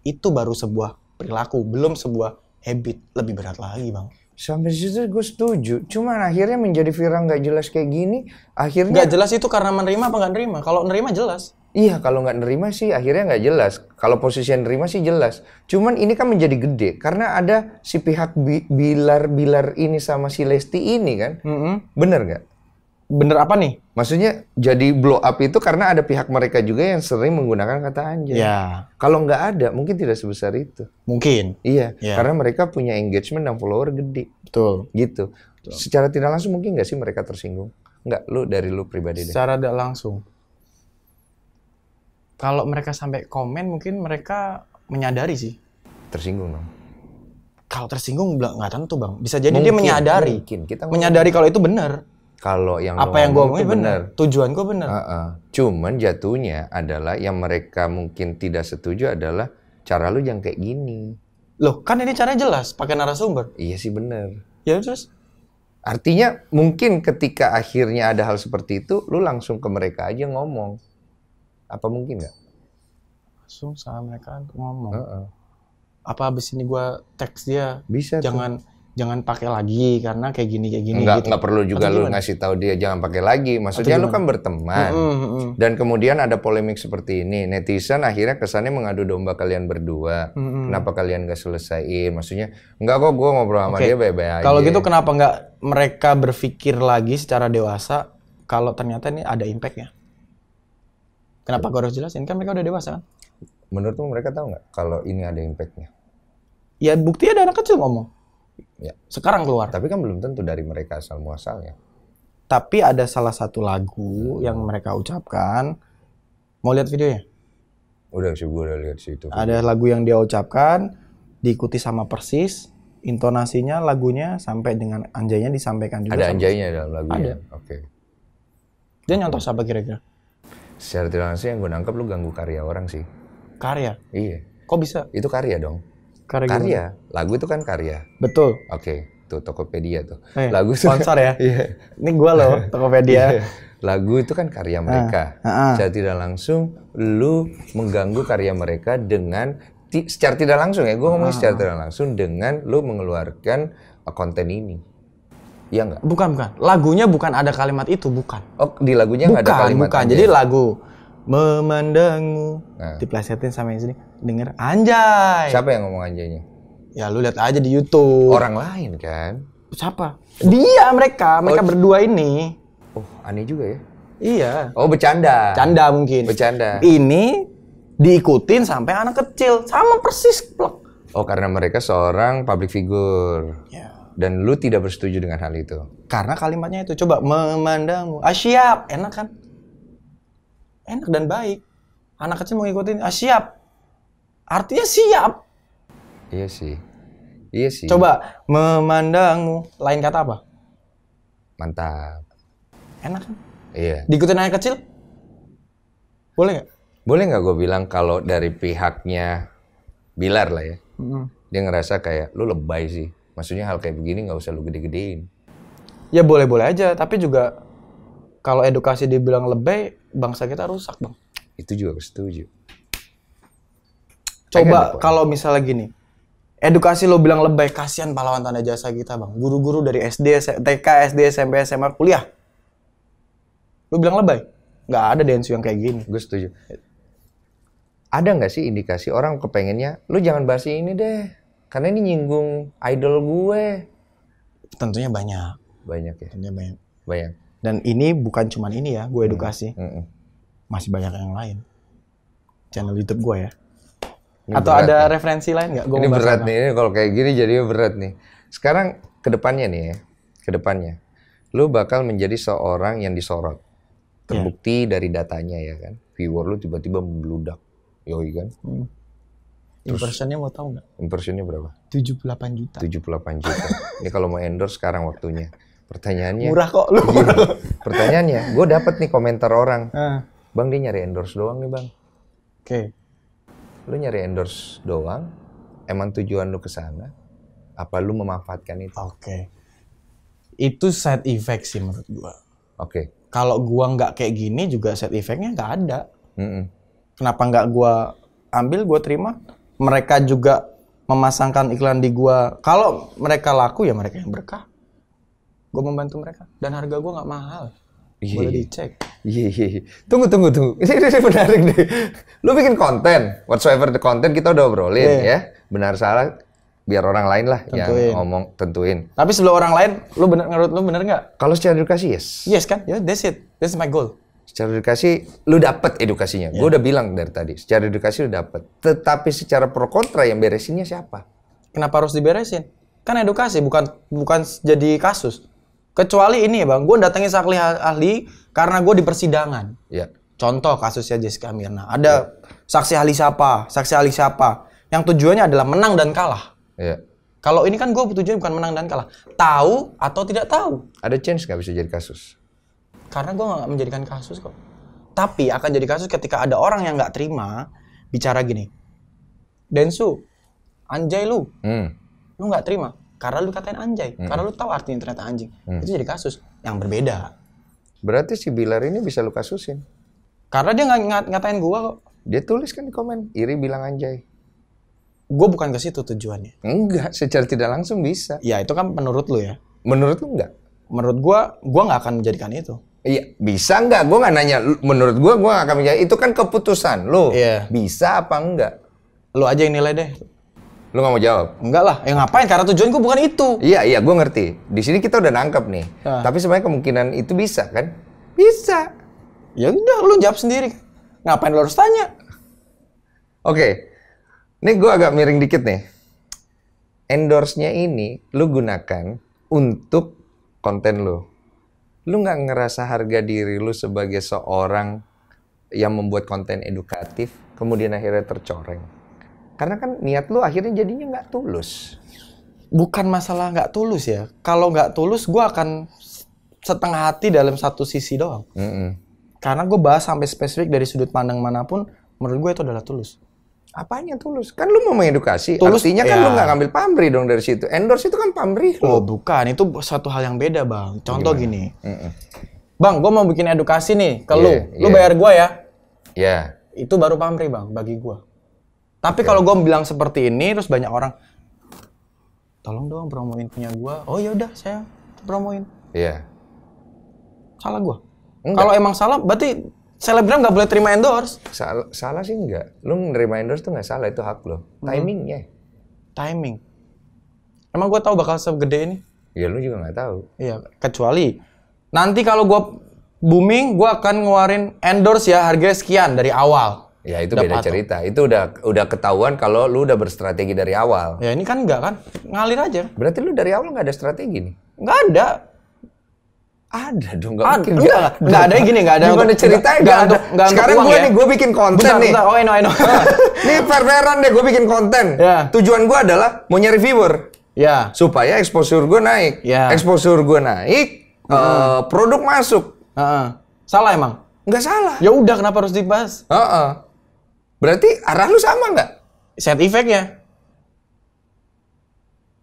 Itu baru sebuah perilaku, belum sebuah habit. Lebih berat lagi, Bang. Sampai situ gue setuju. Cuman akhirnya menjadi viral nggak jelas kayak gini. Akhirnya Nggak jelas itu karena menerima apa nggak nerima. Kalau nerima jelas. Iya, kalau nggak nerima sih akhirnya nggak jelas. Kalau posisi yang nerima sih jelas. Cuman ini kan menjadi gede karena ada si pihak bi- bilar-bilar ini sama si Lesti ini kan. Mm-mm. Bener nggak? Bener apa nih? Maksudnya jadi blow up itu karena ada pihak mereka juga yang sering menggunakan kata anjay. Ya, Kalau nggak ada, mungkin tidak sebesar itu. mungkin. Iya, Iya. karena mereka punya engagement dan follower gede, Betul. gitu. Secara tidak langsung mungkin nggak sih mereka tersinggung? Nggak, lu dari lu pribadi deh. Secara tidak langsung. Kalau mereka sampai komen, mungkin mereka menyadari sih. Tersinggung dong. Kalau tersinggung nggak tentu bang. Bisa jadi dia Mungkin, menyadari, mungkin. Kita menyadari kalau itu benar. Kalau yang Apa yang gue omongin benar. Tujuan gue benar. Heeh. Cuman jatuhnya adalah yang mereka mungkin tidak setuju adalah cara lu yang kayak gini. Loh, kan ini caranya jelas, pakai narasumber. Iya sih bener. Ya terus? Artinya mungkin ketika akhirnya ada hal seperti itu, lu langsung ke mereka aja ngomong. Apa mungkin nggak? Langsung sama mereka ngomong. Heeh. Apa abis ini gue teks dia, Bisa tuh. Jangan pakai lagi karena kayak gini kayak gini Nggak, gitu. nggak perlu juga Atau lu gimana? ngasih tahu dia jangan pakai lagi. Maksudnya lu kan berteman. Mm, mm, mm. Dan kemudian ada polemik seperti ini. Netizen akhirnya kesannya mengadu domba kalian berdua. Mm-mm. Kenapa kalian gak selesaiin? Maksudnya, enggak kok gue ngobrol sama Oke. dia baik-baik aja. Kalau gitu kenapa nggak mereka berpikir lagi secara dewasa kalau ternyata ini ada impactnya? Kenapa gue harus jelasin? Kan mereka udah dewasa kan? Menurutmu mereka tahu nggak kalau ini ada impactnya? Ya bukti ada anak kecil ngomong. Ya. Sekarang keluar. Tapi kan belum tentu dari mereka asal muasalnya. Tapi ada salah satu lagu yang mereka ucapkan. Mau lihat videonya? Udah sih gue udah lihat sih itu. Ada lagu yang dia ucapkan, diikuti sama persis, intonasinya lagunya sampai dengan anjaynya disampaikan juga. Ada anjaynya dalam lagunya. Oke. Dia nyontoh siapa kira-kira? Secara tidak langsung yang gue nangkep lu ganggu karya orang sih. Karya. Iya. Kok bisa? Itu karya dong. Karya? Karya. Lagu itu kan karya. Betul. Oke. Tuh Tokopedia tuh. Eh, Lagu itu sponsor ya. Iya. Ini gua loh, [LAUGHS] Tokopedia. Lagu itu kan karya mereka. ah, ah. Secara tidak langsung, lu mengganggu karya mereka dengan ti- secara tidak langsung ya, gue ngomongin Ah, secara tidak langsung dengan lu mengeluarkan uh, konten ini. Iya nggak? Bukan, bukan. Lagunya bukan ada kalimat itu, bukan. Oh di lagunya nggak ada bukan, kalimat bukan. anjay. Jadi lagu memandangmu Nah. diplesetin sama yang sini denger anjay. Siapa yang ngomong anjaynya? Ya lu lihat aja di YouTube. Orang lain kan? Siapa? Dia mereka, mereka berdua ini. Oh aneh juga ya. Iya. Oh bercanda. Canda mungkin. Bercanda. Ini diikutin sampai anak kecil, sama persis plek. Oh karena mereka seorang public figure Ya. dan lu tidak bersetuju dengan hal itu. Karena kalimatnya itu coba memandangmu. Ah siap, enak kan? Enak dan baik. Anak kecil mau ngikutin, ah siap. Artinya siap. Iya sih. Iya sih. Coba memandangmu. Lain kata apa? Mantap. Enak kan? Iya. Diikutin anak kecil? Boleh nggak? Boleh nggak gue bilang kalau dari pihaknya Bilar lah ya, dia ngerasa kayak lu lebay sih. Maksudnya hal kayak begini nggak usah lu gede-gedein. Ya boleh-boleh aja, tapi juga kalau edukasi dibilang lebay, bangsa kita rusak, Bang. Itu juga setuju. Coba kalau misalnya gini, edukasi lo bilang lebay, kasihan pahlawan tanda jasa kita, Bang. Guru-guru dari SD, TK, SD, SMP, SMA, kuliah. Lo bilang lebay? Nggak ada densu yang kayak gini. Gue setuju. Ada nggak sih indikasi orang kepengennya, lu jangan bahas ini deh, karena ini nyinggung idol gue. Tentunya banyak, Banyak ya, tentunya banyak. banyak. Dan ini bukan cuman ini ya, gue edukasi. Mm-mm. Masih banyak yang lain. Channel YouTube gue ya. Ini Atau berat ada nih. referensi lain nggak? Ini berat nih, ini kalau kayak gini jadinya berat nih. Sekarang ke depannya nih ya, ke depannya. Lu bakal menjadi seorang yang disorot. Terbukti dari datanya ya kan. Viewer lu tiba-tiba membludak. Yoi kan. Hmm. Impressionnya mau tahu nggak? Impressionnya berapa? 78 juta. 78 juta. [LAUGHS] ini kalau mau endorse sekarang waktunya. Pertanyaannya, Murah kok lu. Gini, pertanyaannya, gue dapat nih komentar orang. Ah, Bang dia nyari endorse doang nih bang. Oke. Lu nyari endorse doang, emang tujuan lu ke sana? Apa lu memanfaatkan itu? Oke. Itu side effect sih menurut gua. Oke. Kalau gua nggak kayak gini juga side effectnya nggak ada. Mm-mm. Kenapa nggak gua ambil, gua terima? Mereka juga memasangkan iklan di gua. Kalau mereka laku ya mereka yang berkah. Gua membantu mereka dan harga gua nggak mahal. Iya, Boleh iya. dicek. Iya, iya, iya. Tunggu, tunggu, tunggu. [LAUGHS] Ini, ini menarik deh. Lu bikin konten, whatsoever the content kita udah obrolin Iya. ya. Benar salah, biar orang lain lah Tentuin. yang ngomong tentuin. Tapi sebelum orang lain, lu bener menurut lu bener nggak? Kalau secara edukasi, yes. Yes kan? Ya, that's it. That's my goal. Secara edukasi, lu dapet edukasinya. Iya. Gue udah bilang dari tadi, secara edukasi lu dapet. Tetapi secara pro kontra yang beresinnya siapa? Kenapa harus diberesin? Kan edukasi, bukan bukan jadi kasus. Kecuali ini ya bang, gue datengin ahli ahli karena gue di persidangan. Ya, Contoh kasusnya Jessica Mirna. Ada saksi ahli siapa, saksi ahli siapa. Yang tujuannya adalah menang dan kalah. ya. Kalau ini kan gue tujuannya bukan menang dan kalah. Tahu atau tidak tahu. Ada chance nggak bisa jadi kasus? Karena gue nggak menjadikan kasus kok. Tapi akan jadi kasus ketika ada orang yang nggak terima bicara gini. Densu, anjay lu, Hmm. lu nggak terima. Karena lu katain anjay. Karena lu tahu artinya ternyata anjing. Itu jadi kasus yang berbeda. Berarti si Bilar ini bisa lu kasusin. Karena dia nggak ngat- ngatain gua kok. Dia tulis kan di komen, Iri bilang anjay. Gue bukan ke situ tujuannya. Enggak, secara tidak langsung bisa. Ya itu kan menurut lu ya. Menurut lu enggak? Menurut gua, gua nggak akan menjadikan itu. Iya, bisa nggak? Gue nggak nanya. Menurut gue, gue nggak akan menjadi. Itu kan keputusan lu. Iya. Bisa apa enggak? Lu aja yang nilai deh. Lu nggak mau jawab? Enggak lah. Ya ngapain? Karena tujuan gua bukan itu. Iya, iya, gue ngerti. Di sini kita udah nangkep nih. Ah. Tapi sebenarnya kemungkinan itu bisa kan? Bisa. Ya udah, lu jawab sendiri. Ngapain lu harus tanya? Oke. Ini gue agak miring dikit nih. Endorse-nya ini lu gunakan untuk konten lu. Lu nggak ngerasa harga diri lu sebagai seorang yang membuat konten edukatif, kemudian akhirnya tercoreng. Karena kan niat lu akhirnya jadinya nggak tulus. Bukan masalah nggak tulus ya. Kalau nggak tulus, gua akan setengah hati dalam satu sisi doang. Mm-mm. Karena gue bahas sampai spesifik dari sudut pandang mana pun, menurut gue itu adalah tulus. Apanya tulus? Kan lu mau mengedukasi. Tulus, Artinya kan ya. lu nggak ngambil pamrih dong dari situ. Endorse itu kan pamrih Oh lu. bukan, itu satu hal yang beda bang. Contoh gini, Mm-mm. bang, gue mau bikin edukasi nih ke lu, Iya, lu iya. bayar gue ya. Ya. Itu baru pamrih bang, bagi gue. Tapi kalau gue bilang seperti ini, terus banyak orang, tolong dong promoin punya gue. Oh ya udah, saya promoin. Iya. Salah gue. Kalau emang salah, berarti selebgram nggak boleh terima endorse. Sal- salah sih enggak. Lu menerima endorse tuh nggak salah, itu hak lo. Timingnya. Timing. Emang gue tahu bakal segede ini? Ya lu juga nggak tahu. Iya, kecuali nanti kalau gue booming, gue akan ngeluarin endorse ya harganya sekian dari awal. Ya itu Udah beda patok. cerita. Itu udah udah ketahuan kalau lu udah berstrategi dari awal. Ya ini kan enggak kan, ngalir aja. Berarti lu dari awal nggak ada strategi nih? Nggak ada. Ada dong, nggak Ah, mungkin enggak, nggak enggak ada gini, enggak ada Gimana ceritanya? enggak- Nggak enggak ada. enggak Sekarang gue ya. nih, gue bikin konten Bentar, nih. bentar. Oh, I know, I know. [LAUGHS] nih fair-fairan deh, gue bikin konten. Ya. Tujuan gue adalah mau nyari viewer. ya. Supaya exposure gue naik. Ya. Exposure gue naik, eh, produk masuk. Heeh. Salah emang. Nggak salah. Ya udah kenapa harus dibahas? Heeh. Berarti arah lu sama nggak? Set effect-nya.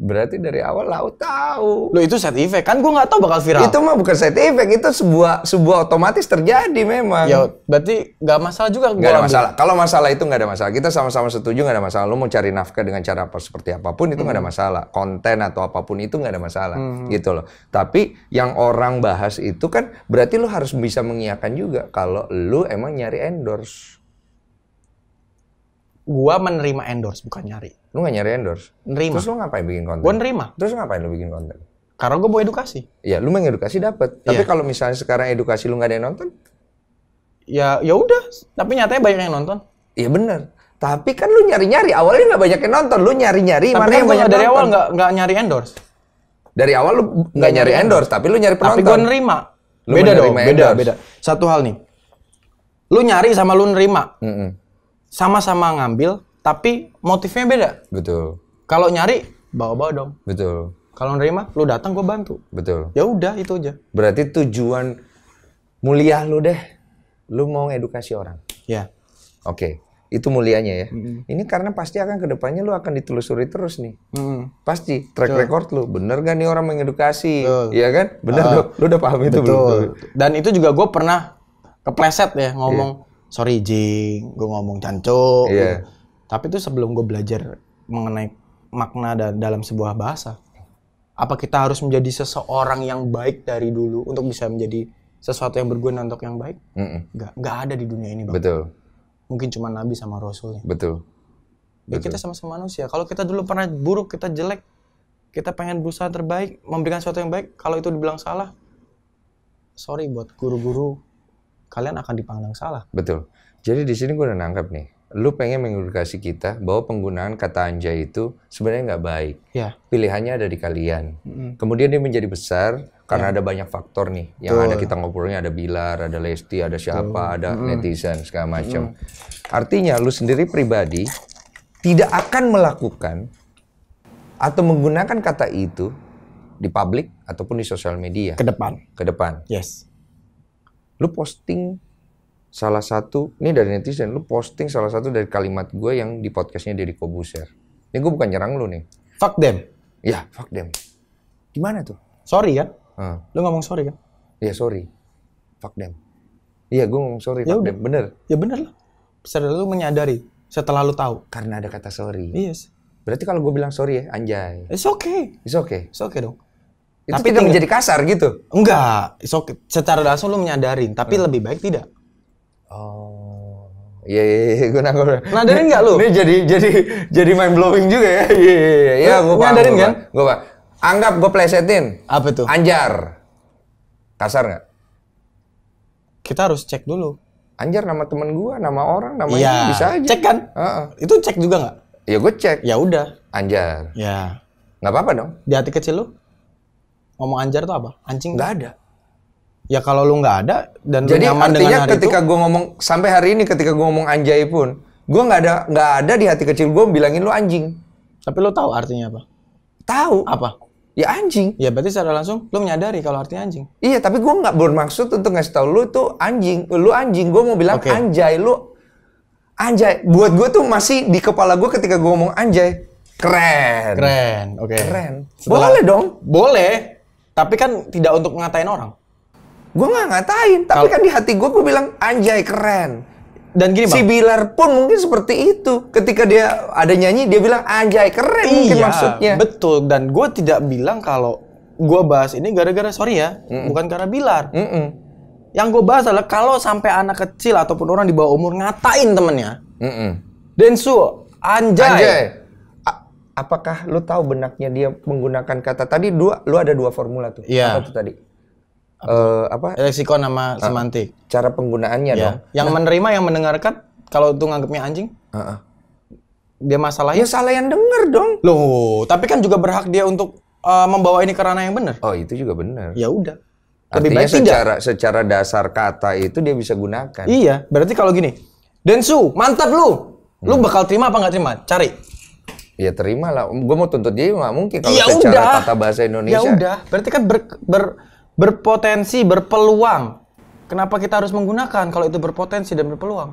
Berarti dari awal lau tahu. Lo itu set effect. Kan gue nggak tahu bakal viral. Itu mah bukan side effect, itu sebuah sebuah otomatis terjadi memang. Ya berarti nggak masalah juga Nggak ada masalah. Kalau masalah itu nggak ada masalah. Kita sama-sama setuju nggak ada masalah. Lu mau cari nafkah dengan cara apa seperti apa pun itu nggak ada masalah. Konten atau apa pun itu nggak ada masalah. Gitu loh. Tapi yang orang bahas itu kan berarti lu harus bisa mengiyakan juga kalau lu emang nyari endorse. Gua menerima endorse bukan nyari. Lu nggak nyari endorse. Nerima. Terus lu ngapain bikin konten? Gue nerima. Terus ngapain lu bikin konten? Karena gue mau edukasi. Ya, lu mengedukasi dapat. Tapi Iya. kalau misalnya sekarang edukasi lu nggak ada yang nonton, Ya ya udah. Tapi nyatanya banyak yang nonton. Iya bener. Tapi kan lu nyari-nyari, awalnya nggak banyak yang nonton. Lu nyari-nyari mana kan yang gua banyak dari nonton. awal nggak nggak nyari endorse. Dari awal lu nggak nyari endorse, tapi lu nyari penonton. Tapi gue nerima. Lu beda dong, beda, beda. Satu hal nih. Lu nyari sama lu nerima. Mm-mm. Sama-sama ngambil, tapi motifnya beda. Betul, Kalau nyari, bawa-bawa dong. betul, Kalau nerima, lu datang gue bantu. betul. Ya udah, itu aja. Berarti tujuan mulia lu deh, lu mau ngedukasi orang. Ya. Oke. itu mulianya ya. Ini karena pasti akan ke depannya lu akan ditelusuri terus nih. Mm. Pasti track record lu bener gak nih orang mengedukasi, Betul. Iya kan? Bener dong. Lu udah paham itu belum? Betul. Dan itu juga gue pernah kepleset ya ngomong sorry Jing, gue ngomong canco. Iya. gitu. Tapi itu sebelum gue belajar mengenai makna da- dalam sebuah bahasa. Apa kita harus menjadi seseorang yang baik dari dulu untuk bisa menjadi sesuatu yang berguna untuk yang baik? Mm-mm. Nggak, nggak ada di dunia ini bang. Betul, Mungkin cuma Nabi sama Rasulnya. betul. Ya kita sama-sama manusia. Kalau kita dulu pernah buruk, kita jelek, kita pengen berusaha terbaik, memberikan sesuatu yang baik. Kalau itu dibilang salah, sorry buat guru-guru, kalian akan dipandang salah. Betul. Jadi di sini gue udah nangkep nih. Lu pengen mengedukasi kita bahwa penggunaan kata anjay itu sebenarnya nggak baik. Ya. Pilihannya ada di kalian. Kemudian dia menjadi besar karena ada banyak faktor nih. Yang ada kita ngobrolnya ada Bilar, ada Lesti, ada siapa, ada netizen segala macam. Artinya lu sendiri pribadi tidak akan melakukan atau menggunakan kata itu di publik ataupun di sosial media Ke depan. ke depan. Yes. Lu posting salah satu, ini dari netizen, lu posting salah satu dari kalimat gue yang di podcastnya Deddy Kobuser. Ini gue bukan nyerang lu nih. Fuck them. Ya, fuck them. Gimana tuh? Sorry kan? Ah, Lu ngomong sorry kan? Iya, sorry. Fuck them. Iya, gue ngomong sorry, Ya fuck udah. them. Bener. Ya bener lah. Setelah lu menyadari, setelah lu tahu. Karena ada kata sorry. Yes. Berarti kalau gue bilang sorry ya, anjay. It's okay. It's okay. It's okay dong. Itu Tapi tidak menjadi kasar gitu. Enggak. Okay. Secara langsung lu menyadarin, tapi lebih baik tidak. Oh. Iya, iya, iya, gue nangkep. Nadarin nggak lu? Ini jadi jadi jadi mind blowing juga ya. Iya, iya, iya. Ya, gue nyadarin kan? Gue pak. Anggap gue plesetin. Apa tuh? Anjar. Kasar nggak? Kita harus cek dulu. Anjar nama temen gua, nama orang, nama Iya. ini bisa aja. Cek kan? Heeh. Itu cek juga nggak? Ya gue cek. Ya udah. Anjar. Ya. Nggak apa-apa dong. Di hati kecil lu ngomong anjar tuh apa? Anjing. Nggak ada. Ya kalau lu nggak ada dan lu Jadi nyaman artinya dengan hari ketika itu, gua ngomong sampai hari ini ketika gua ngomong anjay pun, gua nggak ada nggak ada di hati kecil gua bilangin lu anjing. tapi lu tahu artinya apa? Tahu? Apa? Ya anjing. Ya berarti secara langsung lu menyadari kalau artinya anjing. Iya, tapi gua nggak bermaksud untuk ngasih tahu lu tuh anjing. Lu anjing. Gua mau bilang Oke. anjay. Lu anjay. Buat gua tuh masih di kepala gua ketika gua ngomong anjay. Keren. Keren. Oke. Keren. Setelah- Boleh dong. Boleh. Tapi kan tidak untuk ngatain orang. Gue nggak ngatain, tapi Kalau- kan di hati gue gue bilang anjay keren. Dan gini Si bang. Bilar pun mungkin seperti itu. Ketika dia ada nyanyi, dia bilang anjay keren mungkin iya, maksudnya. betul. Dan gue tidak bilang kalau gue bahas ini gara-gara sorry ya, bukan karena bilar. Mm-mm. Yang gue bahas adalah kalau sampai anak kecil ataupun orang di bawah umur ngatain temennya, Mm-mm. Densu, anjay. Anjay. Apakah lu tahu benaknya dia menggunakan kata tadi dua? Lu ada dua formula tuh. Iya. Apa tuh tadi? Eh, apa? Leksikon nama semantik. Cara penggunaannya dong. Ya. Yang menerima, yang mendengarkan, kalau itu nganggapnya anjing, Heeh. dia masalahnya. Ya salah yang denger dong. Loh, tapi kan juga berhak dia untuk uh, membawa ini ke ranah yang benar. Oh itu juga benar. Ya udah. Lebih Artinya baik tidak. secara secara dasar kata itu dia bisa gunakan. Iya, berarti kalau gini, Densu, mantap lu. Lu bakal terima apa nggak terima? Cari. Ya terima lah. Gue mau tuntut dia nggak mungkin kalau Ya secara udah. tata bahasa Indonesia. Ya udah, berarti kan ber, ber- berpotensi, berpeluang. Kenapa kita harus menggunakan kalau itu berpotensi dan berpeluang?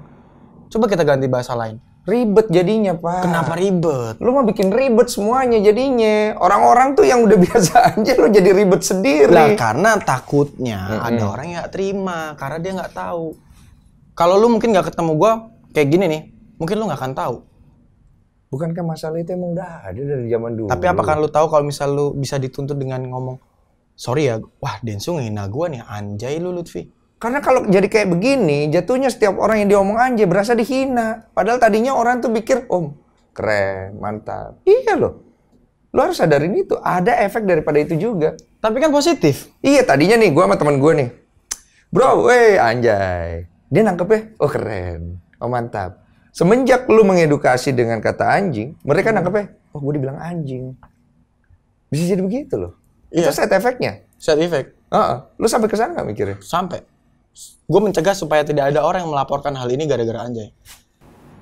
Coba kita ganti bahasa lain. Ribet jadinya pak. Kenapa ribet? Lu mau bikin ribet semuanya jadinya. Orang-orang tuh yang udah [LAUGHS] biasa aja lu jadi ribet sendiri. Lah karena takutnya ada orang yang nggak terima karena dia nggak tahu. Kalau lu mungkin nggak ketemu gua kayak gini nih, mungkin lu nggak akan tahu. Bukankah masalah itu emang udah ada dari zaman dulu? Tapi apakah lu tahu kalau misal lu bisa dituntut dengan ngomong sorry ya, wah Densu ngehina gua nih, anjay lu Lutfi. Karena kalau jadi kayak begini, jatuhnya setiap orang yang diomong anjay berasa dihina. Padahal tadinya orang tuh pikir, om, keren, mantap. Iya loh. Lu harus sadarin itu. Ada efek daripada itu juga. Tapi kan positif. Iya, tadinya nih gua sama teman gua nih. Bro, weh, anjay. Dia nangkepnya, oh keren, oh mantap. Semenjak lu mengedukasi dengan kata anjing, mereka nangkepnya, oh gue dibilang anjing. Bisa jadi begitu loh. Itu Iya. side effect-nya. Side effect. Heeh. Lu sampai ke sana nggak mikirnya? Sampai. Gue mencegah supaya tidak ada orang yang melaporkan hal ini gara-gara anjay.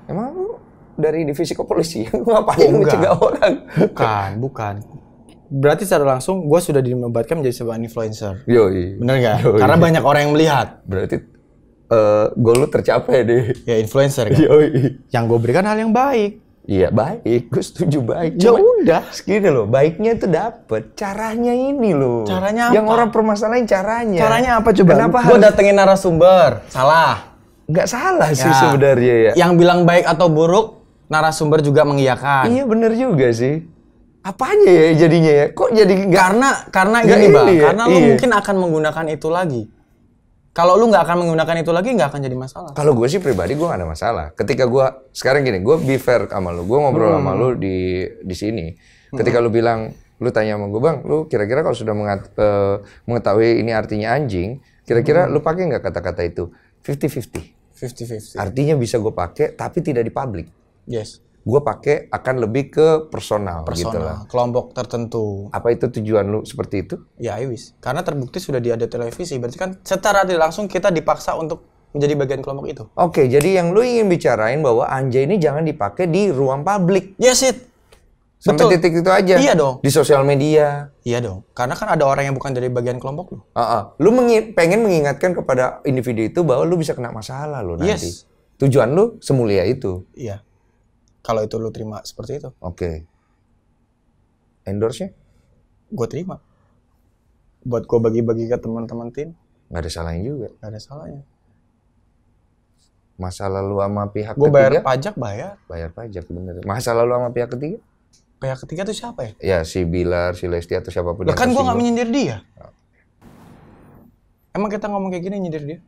Emang lu dari divisi kepolisian [LAUGHS] ngapain Oh, mencegah orang? Bukan, bukan. Berarti secara langsung gue sudah dinobatkan menjadi sebuah influencer. Yoi. Bener nggak? Yoi. Karena banyak orang yang melihat. Berarti eh goal lu tercapai deh. Ya influencer kan. Yoi. Yang gue berikan hal yang baik. Iya baik, gue setuju baik. Ya Cuma udah. Segini loh, baiknya itu dapet. Caranya ini loh. Caranya Yang apa? orang permasalahin caranya. Caranya apa coba? Kenapa Gue harus? datengin narasumber. Salah. Nggak salah sih Ya. sebenarnya ya. Yang bilang baik atau buruk, narasumber juga mengiyakan. Iya bener juga sih. Apanya ya jadinya ya? Kok jadi nggak? Karena karena Nggak gini ini bang, ya? karena lu Iya. mungkin akan menggunakan itu lagi. Kalau lu nggak akan menggunakan itu lagi, nggak akan jadi masalah. Kalau gue sih pribadi gue gak ada masalah. Ketika gue sekarang gini, gue be fair sama lu. Gue ngobrol sama lu di di sini. Ketika lu bilang, lu tanya sama gue bang, lu kira-kira kalau sudah mengat- eh, mengetahui ini artinya anjing, kira-kira lu pakai nggak kata-kata itu? 50-50. 50-50. Artinya bisa gue pakai, tapi tidak di publik. Yes. Gue pakai akan lebih ke personal, gitu lah. Personal, kelompok tertentu. Apa itu tujuan lu seperti itu? Ya, I wish. Karena terbukti sudah di ada televisi. Berarti kan secara tidak langsung kita dipaksa untuk menjadi bagian kelompok itu. Oke, jadi yang lu ingin bicarain bahwa anjay ini jangan dipakai di ruang publik. Yes, it. Sampai Betul. titik itu aja. Iya dong. Di sosial media. Iya dong. Karena kan ada orang yang bukan dari bagian kelompok lu. Ah, ah. Lu mengi- pengen mengingatkan kepada individu itu bahwa lu bisa kena masalah lo nanti. Yes. Tujuan lu semulia itu. Iya. Kalau itu lu terima seperti itu, Oke. Endorse-nya gue terima. Buat gue bagi-bagi ke teman-teman tim, nggak ada salahnya juga. gak ada salahnya. Masalah lu sama pihak Gue bayar ketiga, pajak, bayar. bayar pajak bener. Masalah lu sama pihak ketiga? Pihak ketiga tuh siapa ya? Ya si Bilar, si Lesti atau siapa pun Lah kan gue tersinggung. menyindir dia. Emang kita ngomong kayak gini nyindir dia?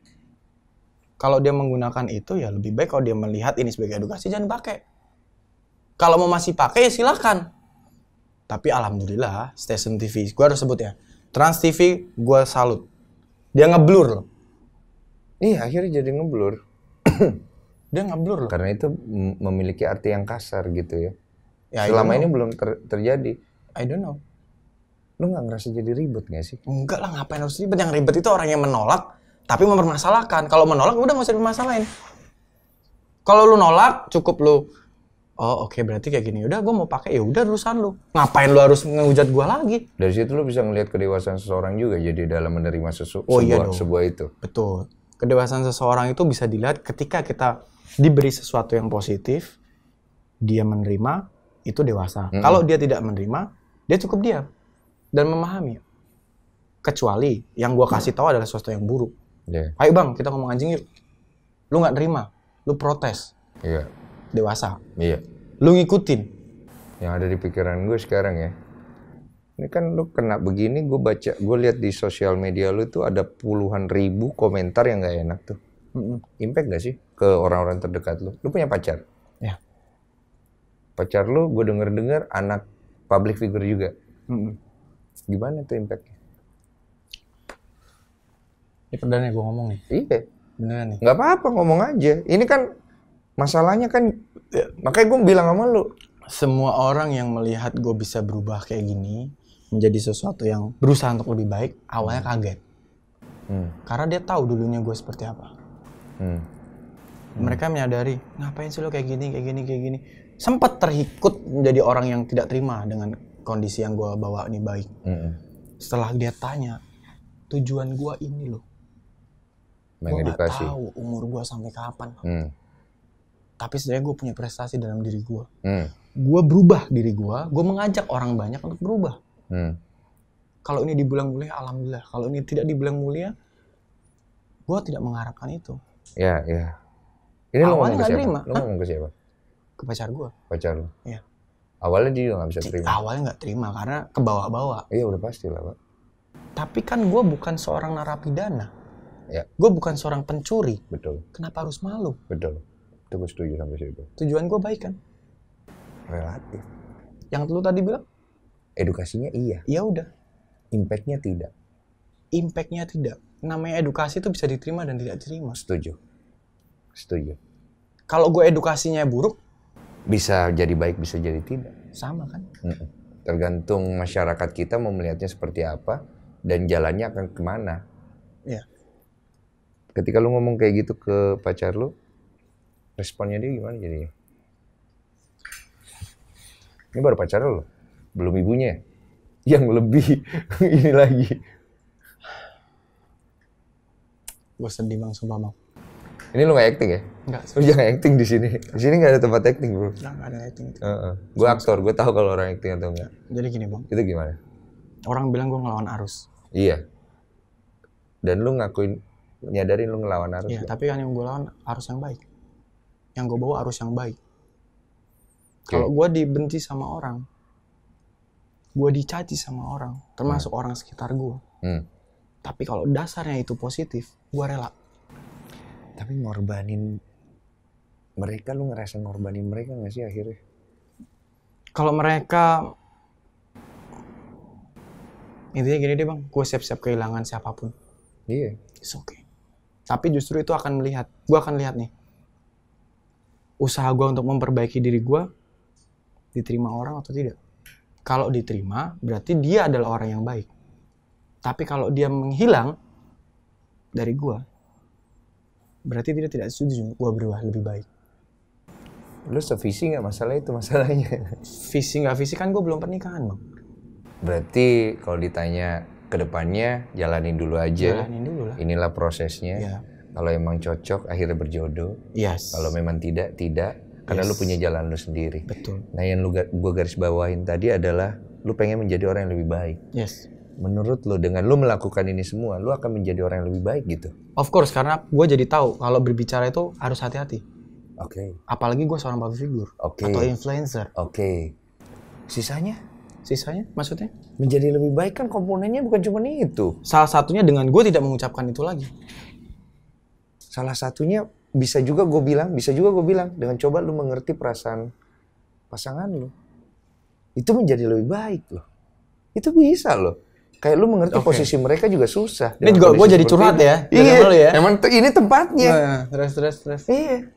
Kalau dia menggunakan itu ya lebih baik kalau dia melihat ini sebagai edukasi jangan pakai. Kalau mau masih pakai ya silakan. Tapi alhamdulillah stasiun TV, gue harus sebut ya. Trans TV gue salut. Dia ngeblur loh. Iya, akhirnya jadi ngeblur. [CLEARS THROAT] Dia ngeblur loh. Karena itu memiliki arti yang kasar gitu ya. Ya, Selama ini belum ter- terjadi. I don't know. Lu nggak ngerasa jadi ribet nggak sih? Enggak lah ngapain harus ribet. Yang ribet itu orang yang menolak tapi mempermasalahkan. Kalau menolak udah nggak usah dimasalahin. Kalau lu nolak cukup lu Oh oke berarti kayak gini. Udah gue mau pakai ya udah urusan lu. Ngapain lu harus ngehujat gua lagi? Dari situ lu bisa ngelihat kedewasaan seseorang juga jadi dalam menerima sesu- Oh, iya sebuah, dong. sebuah itu. Betul. Kedewasaan seseorang itu bisa dilihat ketika kita diberi sesuatu yang positif, dia menerima, itu dewasa. Kalau dia tidak menerima, dia cukup diam dan memahami. Kecuali yang gua kasih tahu adalah sesuatu yang buruk. Iya. Ayo bang, kita ngomong anjing yuk. Lu nggak terima, lu protes, Iya. dewasa. Iya. Lu ngikutin. Yang ada di pikiran gue sekarang ya. Ini kan lu kena begini, gue baca, gue lihat di sosial media lu itu ada puluhan ribu komentar yang nggak enak tuh. Impact gak sih ke orang-orang terdekat lu? Lu punya pacar? Ya. Pacar lu, gue denger-dengar anak public figure juga. Gimana tuh impactnya? Ini perdana gue ngomong nih. Iya. Beneran nih. nggak apa-apa ngomong aja. Ini kan masalahnya kan, ya, makanya gue bilang sama lu, Semua orang yang melihat gue bisa berubah kayak gini, menjadi sesuatu yang berusaha untuk lebih baik, awalnya kaget. Hmm. Karena dia tahu dulunya gue seperti apa. Hmm. Mereka menyadari, ngapain sih lo kayak gini, kayak gini, kayak gini. Sempat terikut menjadi orang yang tidak terima dengan kondisi yang gue bawa ini baik. Mm-mm. Setelah dia tanya, tujuan gue ini loh. Gue nggak tahu umur gue sampai kapan. Hmm. Tapi sebenarnya gue punya prestasi dalam diri gue. Hmm. Gue berubah diri gue, gue mengajak orang banyak untuk berubah. Hmm. Kalau ini dibilang mulia, alhamdulillah. Kalau ini tidak dibilang mulia, gue tidak mengharapkan itu Ya, ya. Ini Awalnya ngomong ke nggak siapa? terima. Lu ngomong ke siapa? ke pacar gue. Pacar lu? Iya. Awalnya dia nggak bisa terima. Awalnya nggak terima karena kebawa-bawa. Iya udah pasti lah, Pak. Tapi kan gue bukan seorang narapidana. Ya. Gue bukan seorang pencuri. Betul, Kenapa harus malu? betul. Itu gue setuju sampai situ. Tujuan gue baik kan? Relatif. Yang lu tadi bilang, Edukasinya iya, ya udah. impactnya tidak. Impactnya tidak. Namanya edukasi itu bisa diterima dan tidak diterima. Setuju. Setuju. Kalau gue edukasinya buruk, Bisa jadi baik, bisa jadi tidak. sama kan? Mm-mm. Tergantung masyarakat kita mau melihatnya seperti apa dan jalannya akan ke mana. Iya. Ketika lu ngomong kayak gitu ke pacar lu, responnya dia gimana jadinya? Ini baru pacar lu, belum ibunya. [LAUGHS] Yang lebih [LAUGHS] ini lagi. Gue sedih bang, sumpah bang. Ini lu nggak acting ya? Enggak, Lu jangan acting di sini. Di sini nggak ada tempat acting bro. enggak, enggak ada acting itu. Gue aktor, gue tahu kalau orang acting atau enggak. Jadi gini bang, Itu gimana? orang bilang gue ngelawan arus. Iya. Dan lu ngakuin, nyadarin lu ngelawan arus. Iya, tapi kan yang gue lawan arus yang baik. Yang gue bawa arus yang baik. Kalau gue dibenci sama orang, gue dicaci sama orang, termasuk orang sekitar gue. Hmm. Tapi kalau dasarnya itu positif, gue rela. Tapi ngorbanin mereka, lu ngerasa ngorbanin mereka nggak sih akhirnya? Kalau mereka intinya gini deh bang, gue siap-siap kehilangan siapa pun. Iya. It's okay. Tapi justru itu akan melihat, gue akan lihat nih, usaha gue untuk memperbaiki diri gue diterima orang atau tidak. Kalau diterima, berarti dia adalah orang yang baik. Tapi kalau dia menghilang dari gue, berarti dia tidak setuju gue berubah lebih baik. Lu sevisi nggak masalah itu masalahnya? Visi nggak visi kan gue belum pernikahan bang. Berarti kalau ditanya ke depannya, jalanin dulu aja. Jalanin dulu lah. Inilah prosesnya. Ya. Kalau emang cocok, akhirnya berjodoh. Yes. Kalau memang tidak, tidak. Karena lu punya jalan lu sendiri. Betul. Nah yang lu gua garis bawahin tadi adalah lu pengen menjadi orang yang lebih baik. Yes. Menurut lu dengan lu melakukan ini semua, lu akan menjadi orang yang lebih baik gitu. Of course, karena gue jadi tahu kalau berbicara itu harus hati-hati. Oke. Apalagi gue seorang public figure Oke. atau influencer. Oke. Sisanya Sisanya maksudnya? menjadi lebih baik kan komponennya bukan cuma itu. Salah satunya dengan gue tidak mengucapkan itu lagi. Salah satunya bisa juga gue bilang, bisa juga gue bilang dengan coba lu mengerti perasaan pasangan lu. Itu menjadi lebih baik loh. Itu bisa loh. Kayak lu mengerti Oke. posisi mereka juga susah. Ini juga gue jadi curhat ini. ya. Iya, ya. emang ini tempatnya. Nah, terus terus terus. Iya.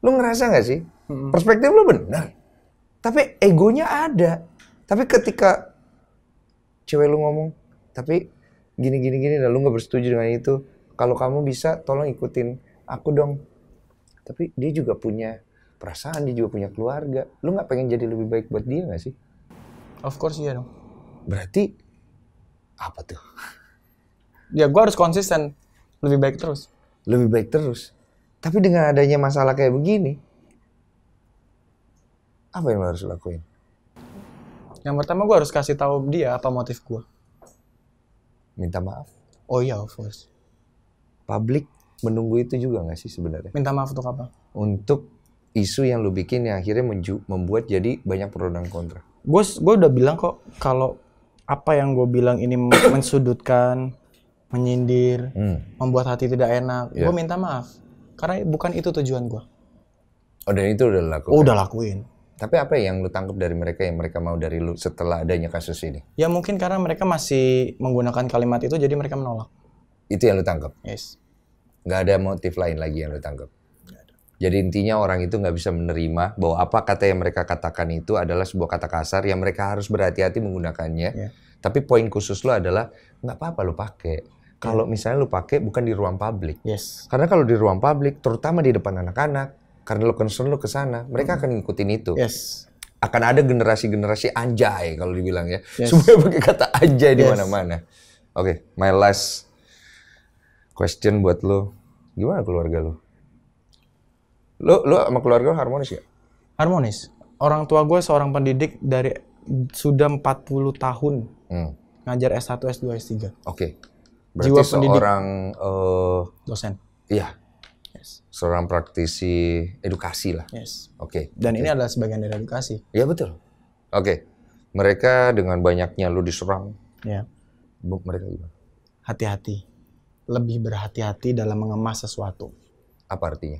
Lu ngerasa gak sih? Perspektif lu benar. Tapi egonya ada. Tapi ketika cewek lu ngomong, tapi gini gini gini dan lu nggak bersetuju dengan itu, kalau kamu bisa tolong ikutin aku dong. Tapi dia juga punya perasaan, dia juga punya keluarga. Lu nggak pengen jadi lebih baik buat dia nggak sih? Of course iya dong. Berarti apa tuh? Ya gue harus konsisten. Lebih baik terus. Lebih baik terus. Tapi dengan adanya masalah kayak begini, apa yang lo harus lakuin? Yang pertama gue harus kasih tahu dia apa motif gue. Minta maaf. Oh iya of course. Publik menunggu itu juga nggak sih sebenarnya? Minta maaf untuk apa? Untuk isu yang lu bikin yang akhirnya menju- membuat jadi banyak pro dan kontra. Gue gue udah bilang kok kalau apa yang gue bilang ini [COUGHS] mensudutkan, menyindir, Hmm. membuat hati tidak enak, Iya. gue minta maaf. Karena bukan itu tujuan gue. Oh dan itu udah laku. Oh, udah lakuin. Tapi apa yang lu tangkap dari mereka yang mereka mau dari lu setelah adanya kasus ini? Ya mungkin karena mereka masih menggunakan kalimat itu jadi mereka menolak. Itu yang lu tangkap. Yes. Nggak ada motif lain lagi yang lu tangkap. Jadi intinya orang itu nggak bisa menerima bahwa apa kata yang mereka katakan itu adalah sebuah kata kasar yang mereka harus berhati-hati menggunakannya. Iya. Tapi poin khusus lu adalah nggak apa-apa lu pakai. Kalau misalnya lu pakai bukan di ruang publik. Yes. Karena kalau di ruang publik, terutama di depan anak-anak, karena lo concern lo ke sana, mereka akan ngikutin itu. Yes. Akan ada generasi-generasi anjay kalau dibilang ya. Yes. Semua pakai kata anjay di Yes. mana-mana. Oke, my last question buat lo. Gimana keluarga lo? Lo lo sama keluarga lo harmonis ya? Harmonis. Orang tua gue seorang pendidik dari sudah 40 tahun Hmm. ngajar S1, S2, S3. Oke. Berarti Jiwa seorang eh Dosen. iya, Yes. seorang praktisi edukasi lah. Yes. Oke. Dan ini adalah sebagian dari edukasi. Ya betul. Oke. Mereka dengan banyaknya lu diserang, Ya. bu- mereka gimana? Hati-hati. Lebih berhati-hati dalam mengemas sesuatu. Apa artinya?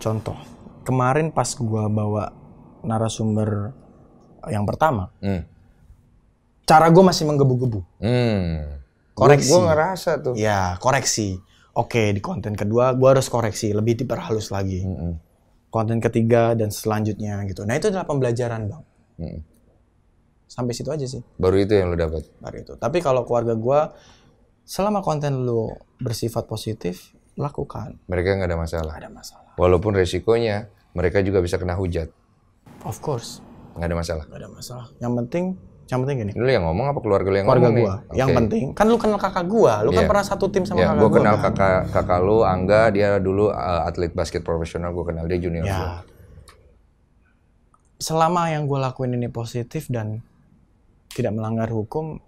Contoh, kemarin pas gua bawa narasumber yang pertama, Hmm. cara gue masih menggebu-gebu. Hmm. Koreksi. Gue ngerasa tuh. Ya, koreksi. Oke, di konten kedua gua harus koreksi, lebih diperhalus lagi. Mm-mm. Konten ketiga dan selanjutnya gitu. Nah, itu adalah pembelajaran, Bang. Mm. Sampai situ aja sih, Baru itu yang lu dapat. baru itu. Tapi kalau keluarga gua selama konten lu bersifat positif, lakukan. Mereka nggak ada masalah. Gak ada masalah. Walaupun resikonya mereka juga bisa kena hujat. Of course, Nggak ada masalah. gak ada masalah. Yang penting Yang penting gini. Lu yang ngomong apa keluarga lu yang Keluarga ngomong gua. nih? Yang penting kan lu kenal kakak gua. Lu kan Iya. pernah satu tim sama Ya, kakak gue gua. kenal kan? kakak kakak lu Angga, dia dulu uh, atlet basket profesional, gue kenal dia junior gua. Selama yang gue lakuin ini positif dan tidak melanggar hukum,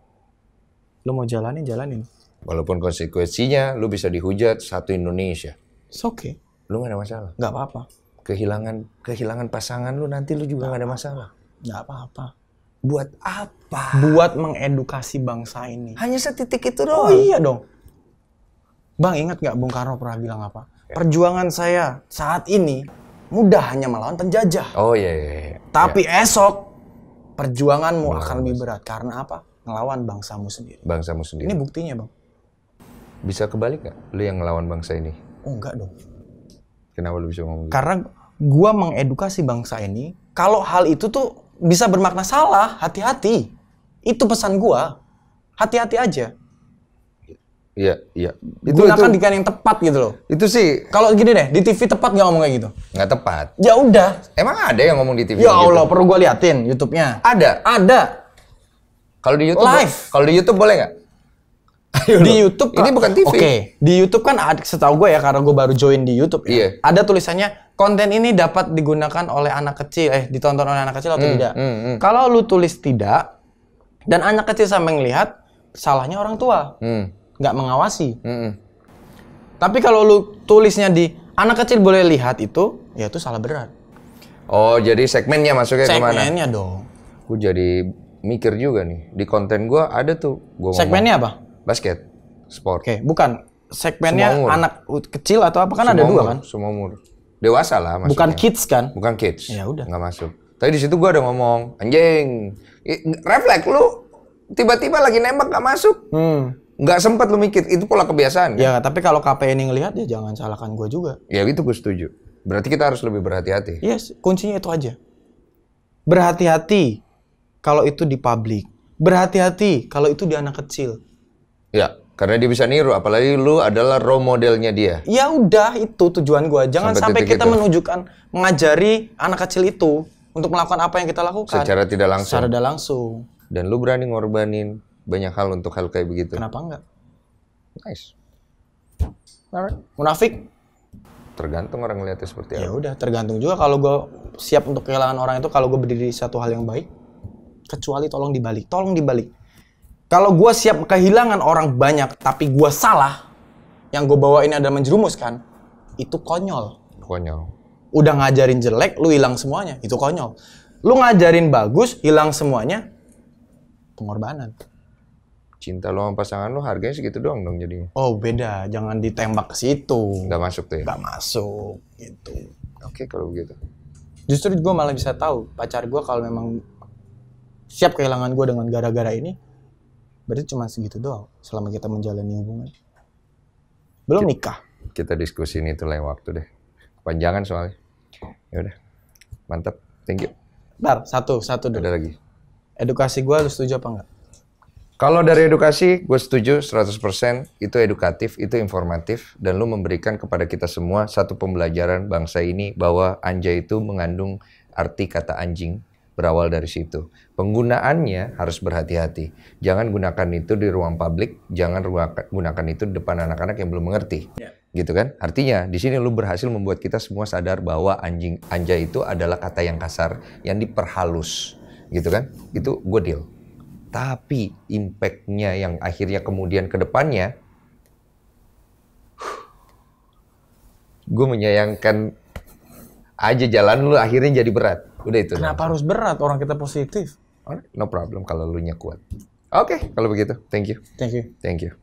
lu mau jalanin jalanin. Walaupun konsekuensinya lu bisa dihujat satu Indonesia. It's okay. Lu gak ada masalah. Nggak apa-apa. Kehilangan kehilangan pasangan lu nanti lu juga gak ada masalah. Nggak apa-apa. Buat apa? Buat mengedukasi bangsa ini. Hanya setitik itu Oh doang. iya dong. Bang ingat nggak Bung Karno pernah bilang apa? Perjuangan saya saat ini mudah hanya melawan penjajah. Oh iya iya. iya. Tapi esok perjuanganmu akan lebih berat karena apa? Ngelawan bangsamu sendiri. Bangsamu sendiri. Ini buktinya bang. Bisa kebalik gak? Lu yang ngelawan bangsa ini. Oh enggak dong. Kenapa lu bisa ngomong gitu? Karena gua mengedukasi bangsa ini, kalau hal itu tuh bisa bermakna salah, hati-hati. Itu pesan gua. Hati-hati aja. Iya, iya. Itu, Gunakan itu, yang tepat gitu loh. itu sih Kalau gini deh, di TV tepat nggak ngomong kayak gitu. nggak tepat. Ya udah. Emang ada yang ngomong di TV Ya gitu? Allah, perlu gua liatin YouTube-nya. Ada. Ada. Kalau di YouTube Live. Kalau di YouTube boleh nggak? Di YouTube Ini bukan TV. Oke, di YouTube kan ada setahu gue ya karena gue baru join di YouTube ya. Iya. Ada tulisannya konten ini dapat digunakan oleh anak kecil eh ditonton oleh anak kecil atau tidak. hmm, hmm. Kalau lu tulis tidak dan anak kecil sampai ngelihat salahnya orang tua, Hmm. nggak mengawasi. hmm, hmm. Tapi kalau lu tulisnya di anak kecil boleh lihat itu, ya itu salah berat. Oh, jadi segmennya masuknya ke mana? Segmennya dong. Gue jadi mikir juga nih. Di konten gua ada tuh. Gua ngomong Segmennya apa? Basket, sport. Oke, bukan. Segmennya anak kecil atau apa kan ada Semua dua umur, kan? Semua umur. Dewasa lah maksudnya. Bukan kids kan? Bukan kids. Ya udah. Nggak masuk. Tapi di situ gua ada ngomong, anjing, refleks lu tiba-tiba lagi nembak nggak masuk. Hmm. Nggak sempet lu mikir, itu pola kebiasaan. kan? Ya, tapi kalau KPI ini ngelihat ya jangan salahkan gue juga. Ya itu gue setuju. Berarti kita harus lebih berhati-hati. Yes, kuncinya itu aja. Berhati-hati kalau itu di publik. Berhati-hati kalau itu di anak kecil. Ya, karena dia bisa niru. Apalagi lu adalah role modelnya dia. Ya udah itu tujuan gua. Jangan Sampai sampai, kita itu. menunjukkan mengajari anak kecil itu untuk melakukan apa yang kita lakukan Secara tidak langsung. secara tidak langsung. Dan lu berani ngorbanin banyak hal untuk hal kayak begitu. Kenapa enggak? Nice. Alright. Munafik? Tergantung orang ngeliatnya seperti Ya apa. udah, tergantung juga kalau gue siap untuk kehilangan orang itu kalau gue berdiri di satu hal yang baik. Kecuali tolong dibalik, tolong dibalik. Kalau gue siap kehilangan orang banyak tapi gue salah, yang gue bawa ini adalah menjerumuskan, itu konyol. Konyol. Udah ngajarin jelek, lu hilang semuanya, itu konyol. Lu ngajarin bagus, hilang semuanya, pengorbanan. Cinta lu sama pasangan lu harganya segitu doang dong jadinya. Oh beda, jangan ditembak ke situ. Nggak masuk tuh ya. Nggak masuk, gitu. Oke kalau begitu. Justru gue malah bisa tahu pacar gue kalau memang siap kehilangan gue dengan gara-gara ini, berarti cuma segitu doang selama kita menjalani hubungan. Belum nikah. Kita diskusiin itu lain waktu deh. Kepanjangan soalnya. Ya udah. Mantap. Thank you. Bentar, satu, satu dulu. Ada lagi. Edukasi gue lu setuju apa enggak? Kalau dari edukasi, gue setuju 100% itu edukatif, itu informatif, dan lu memberikan kepada kita semua satu pembelajaran bangsa ini bahwa anjay itu mengandung arti kata anjing berawal dari situ. Penggunaannya harus berhati-hati. Jangan gunakan itu di ruang publik, jangan gunakan itu di depan anak-anak yang belum mengerti. Gitu kan? Artinya di sini lu berhasil membuat kita semua sadar bahwa anjing anjay itu adalah kata yang kasar yang diperhalus. Gitu kan? Itu gue deal. Tapi impact-nya yang akhirnya kemudian ke depannya, gue menyayangkan aja jalan lu akhirnya jadi berat. Udah itu. Kenapa harus berat? Orang kita positif. Alright, No problem kalau lu nya kuat. Oke, kalau begitu. Thank you. Thank you. Thank you.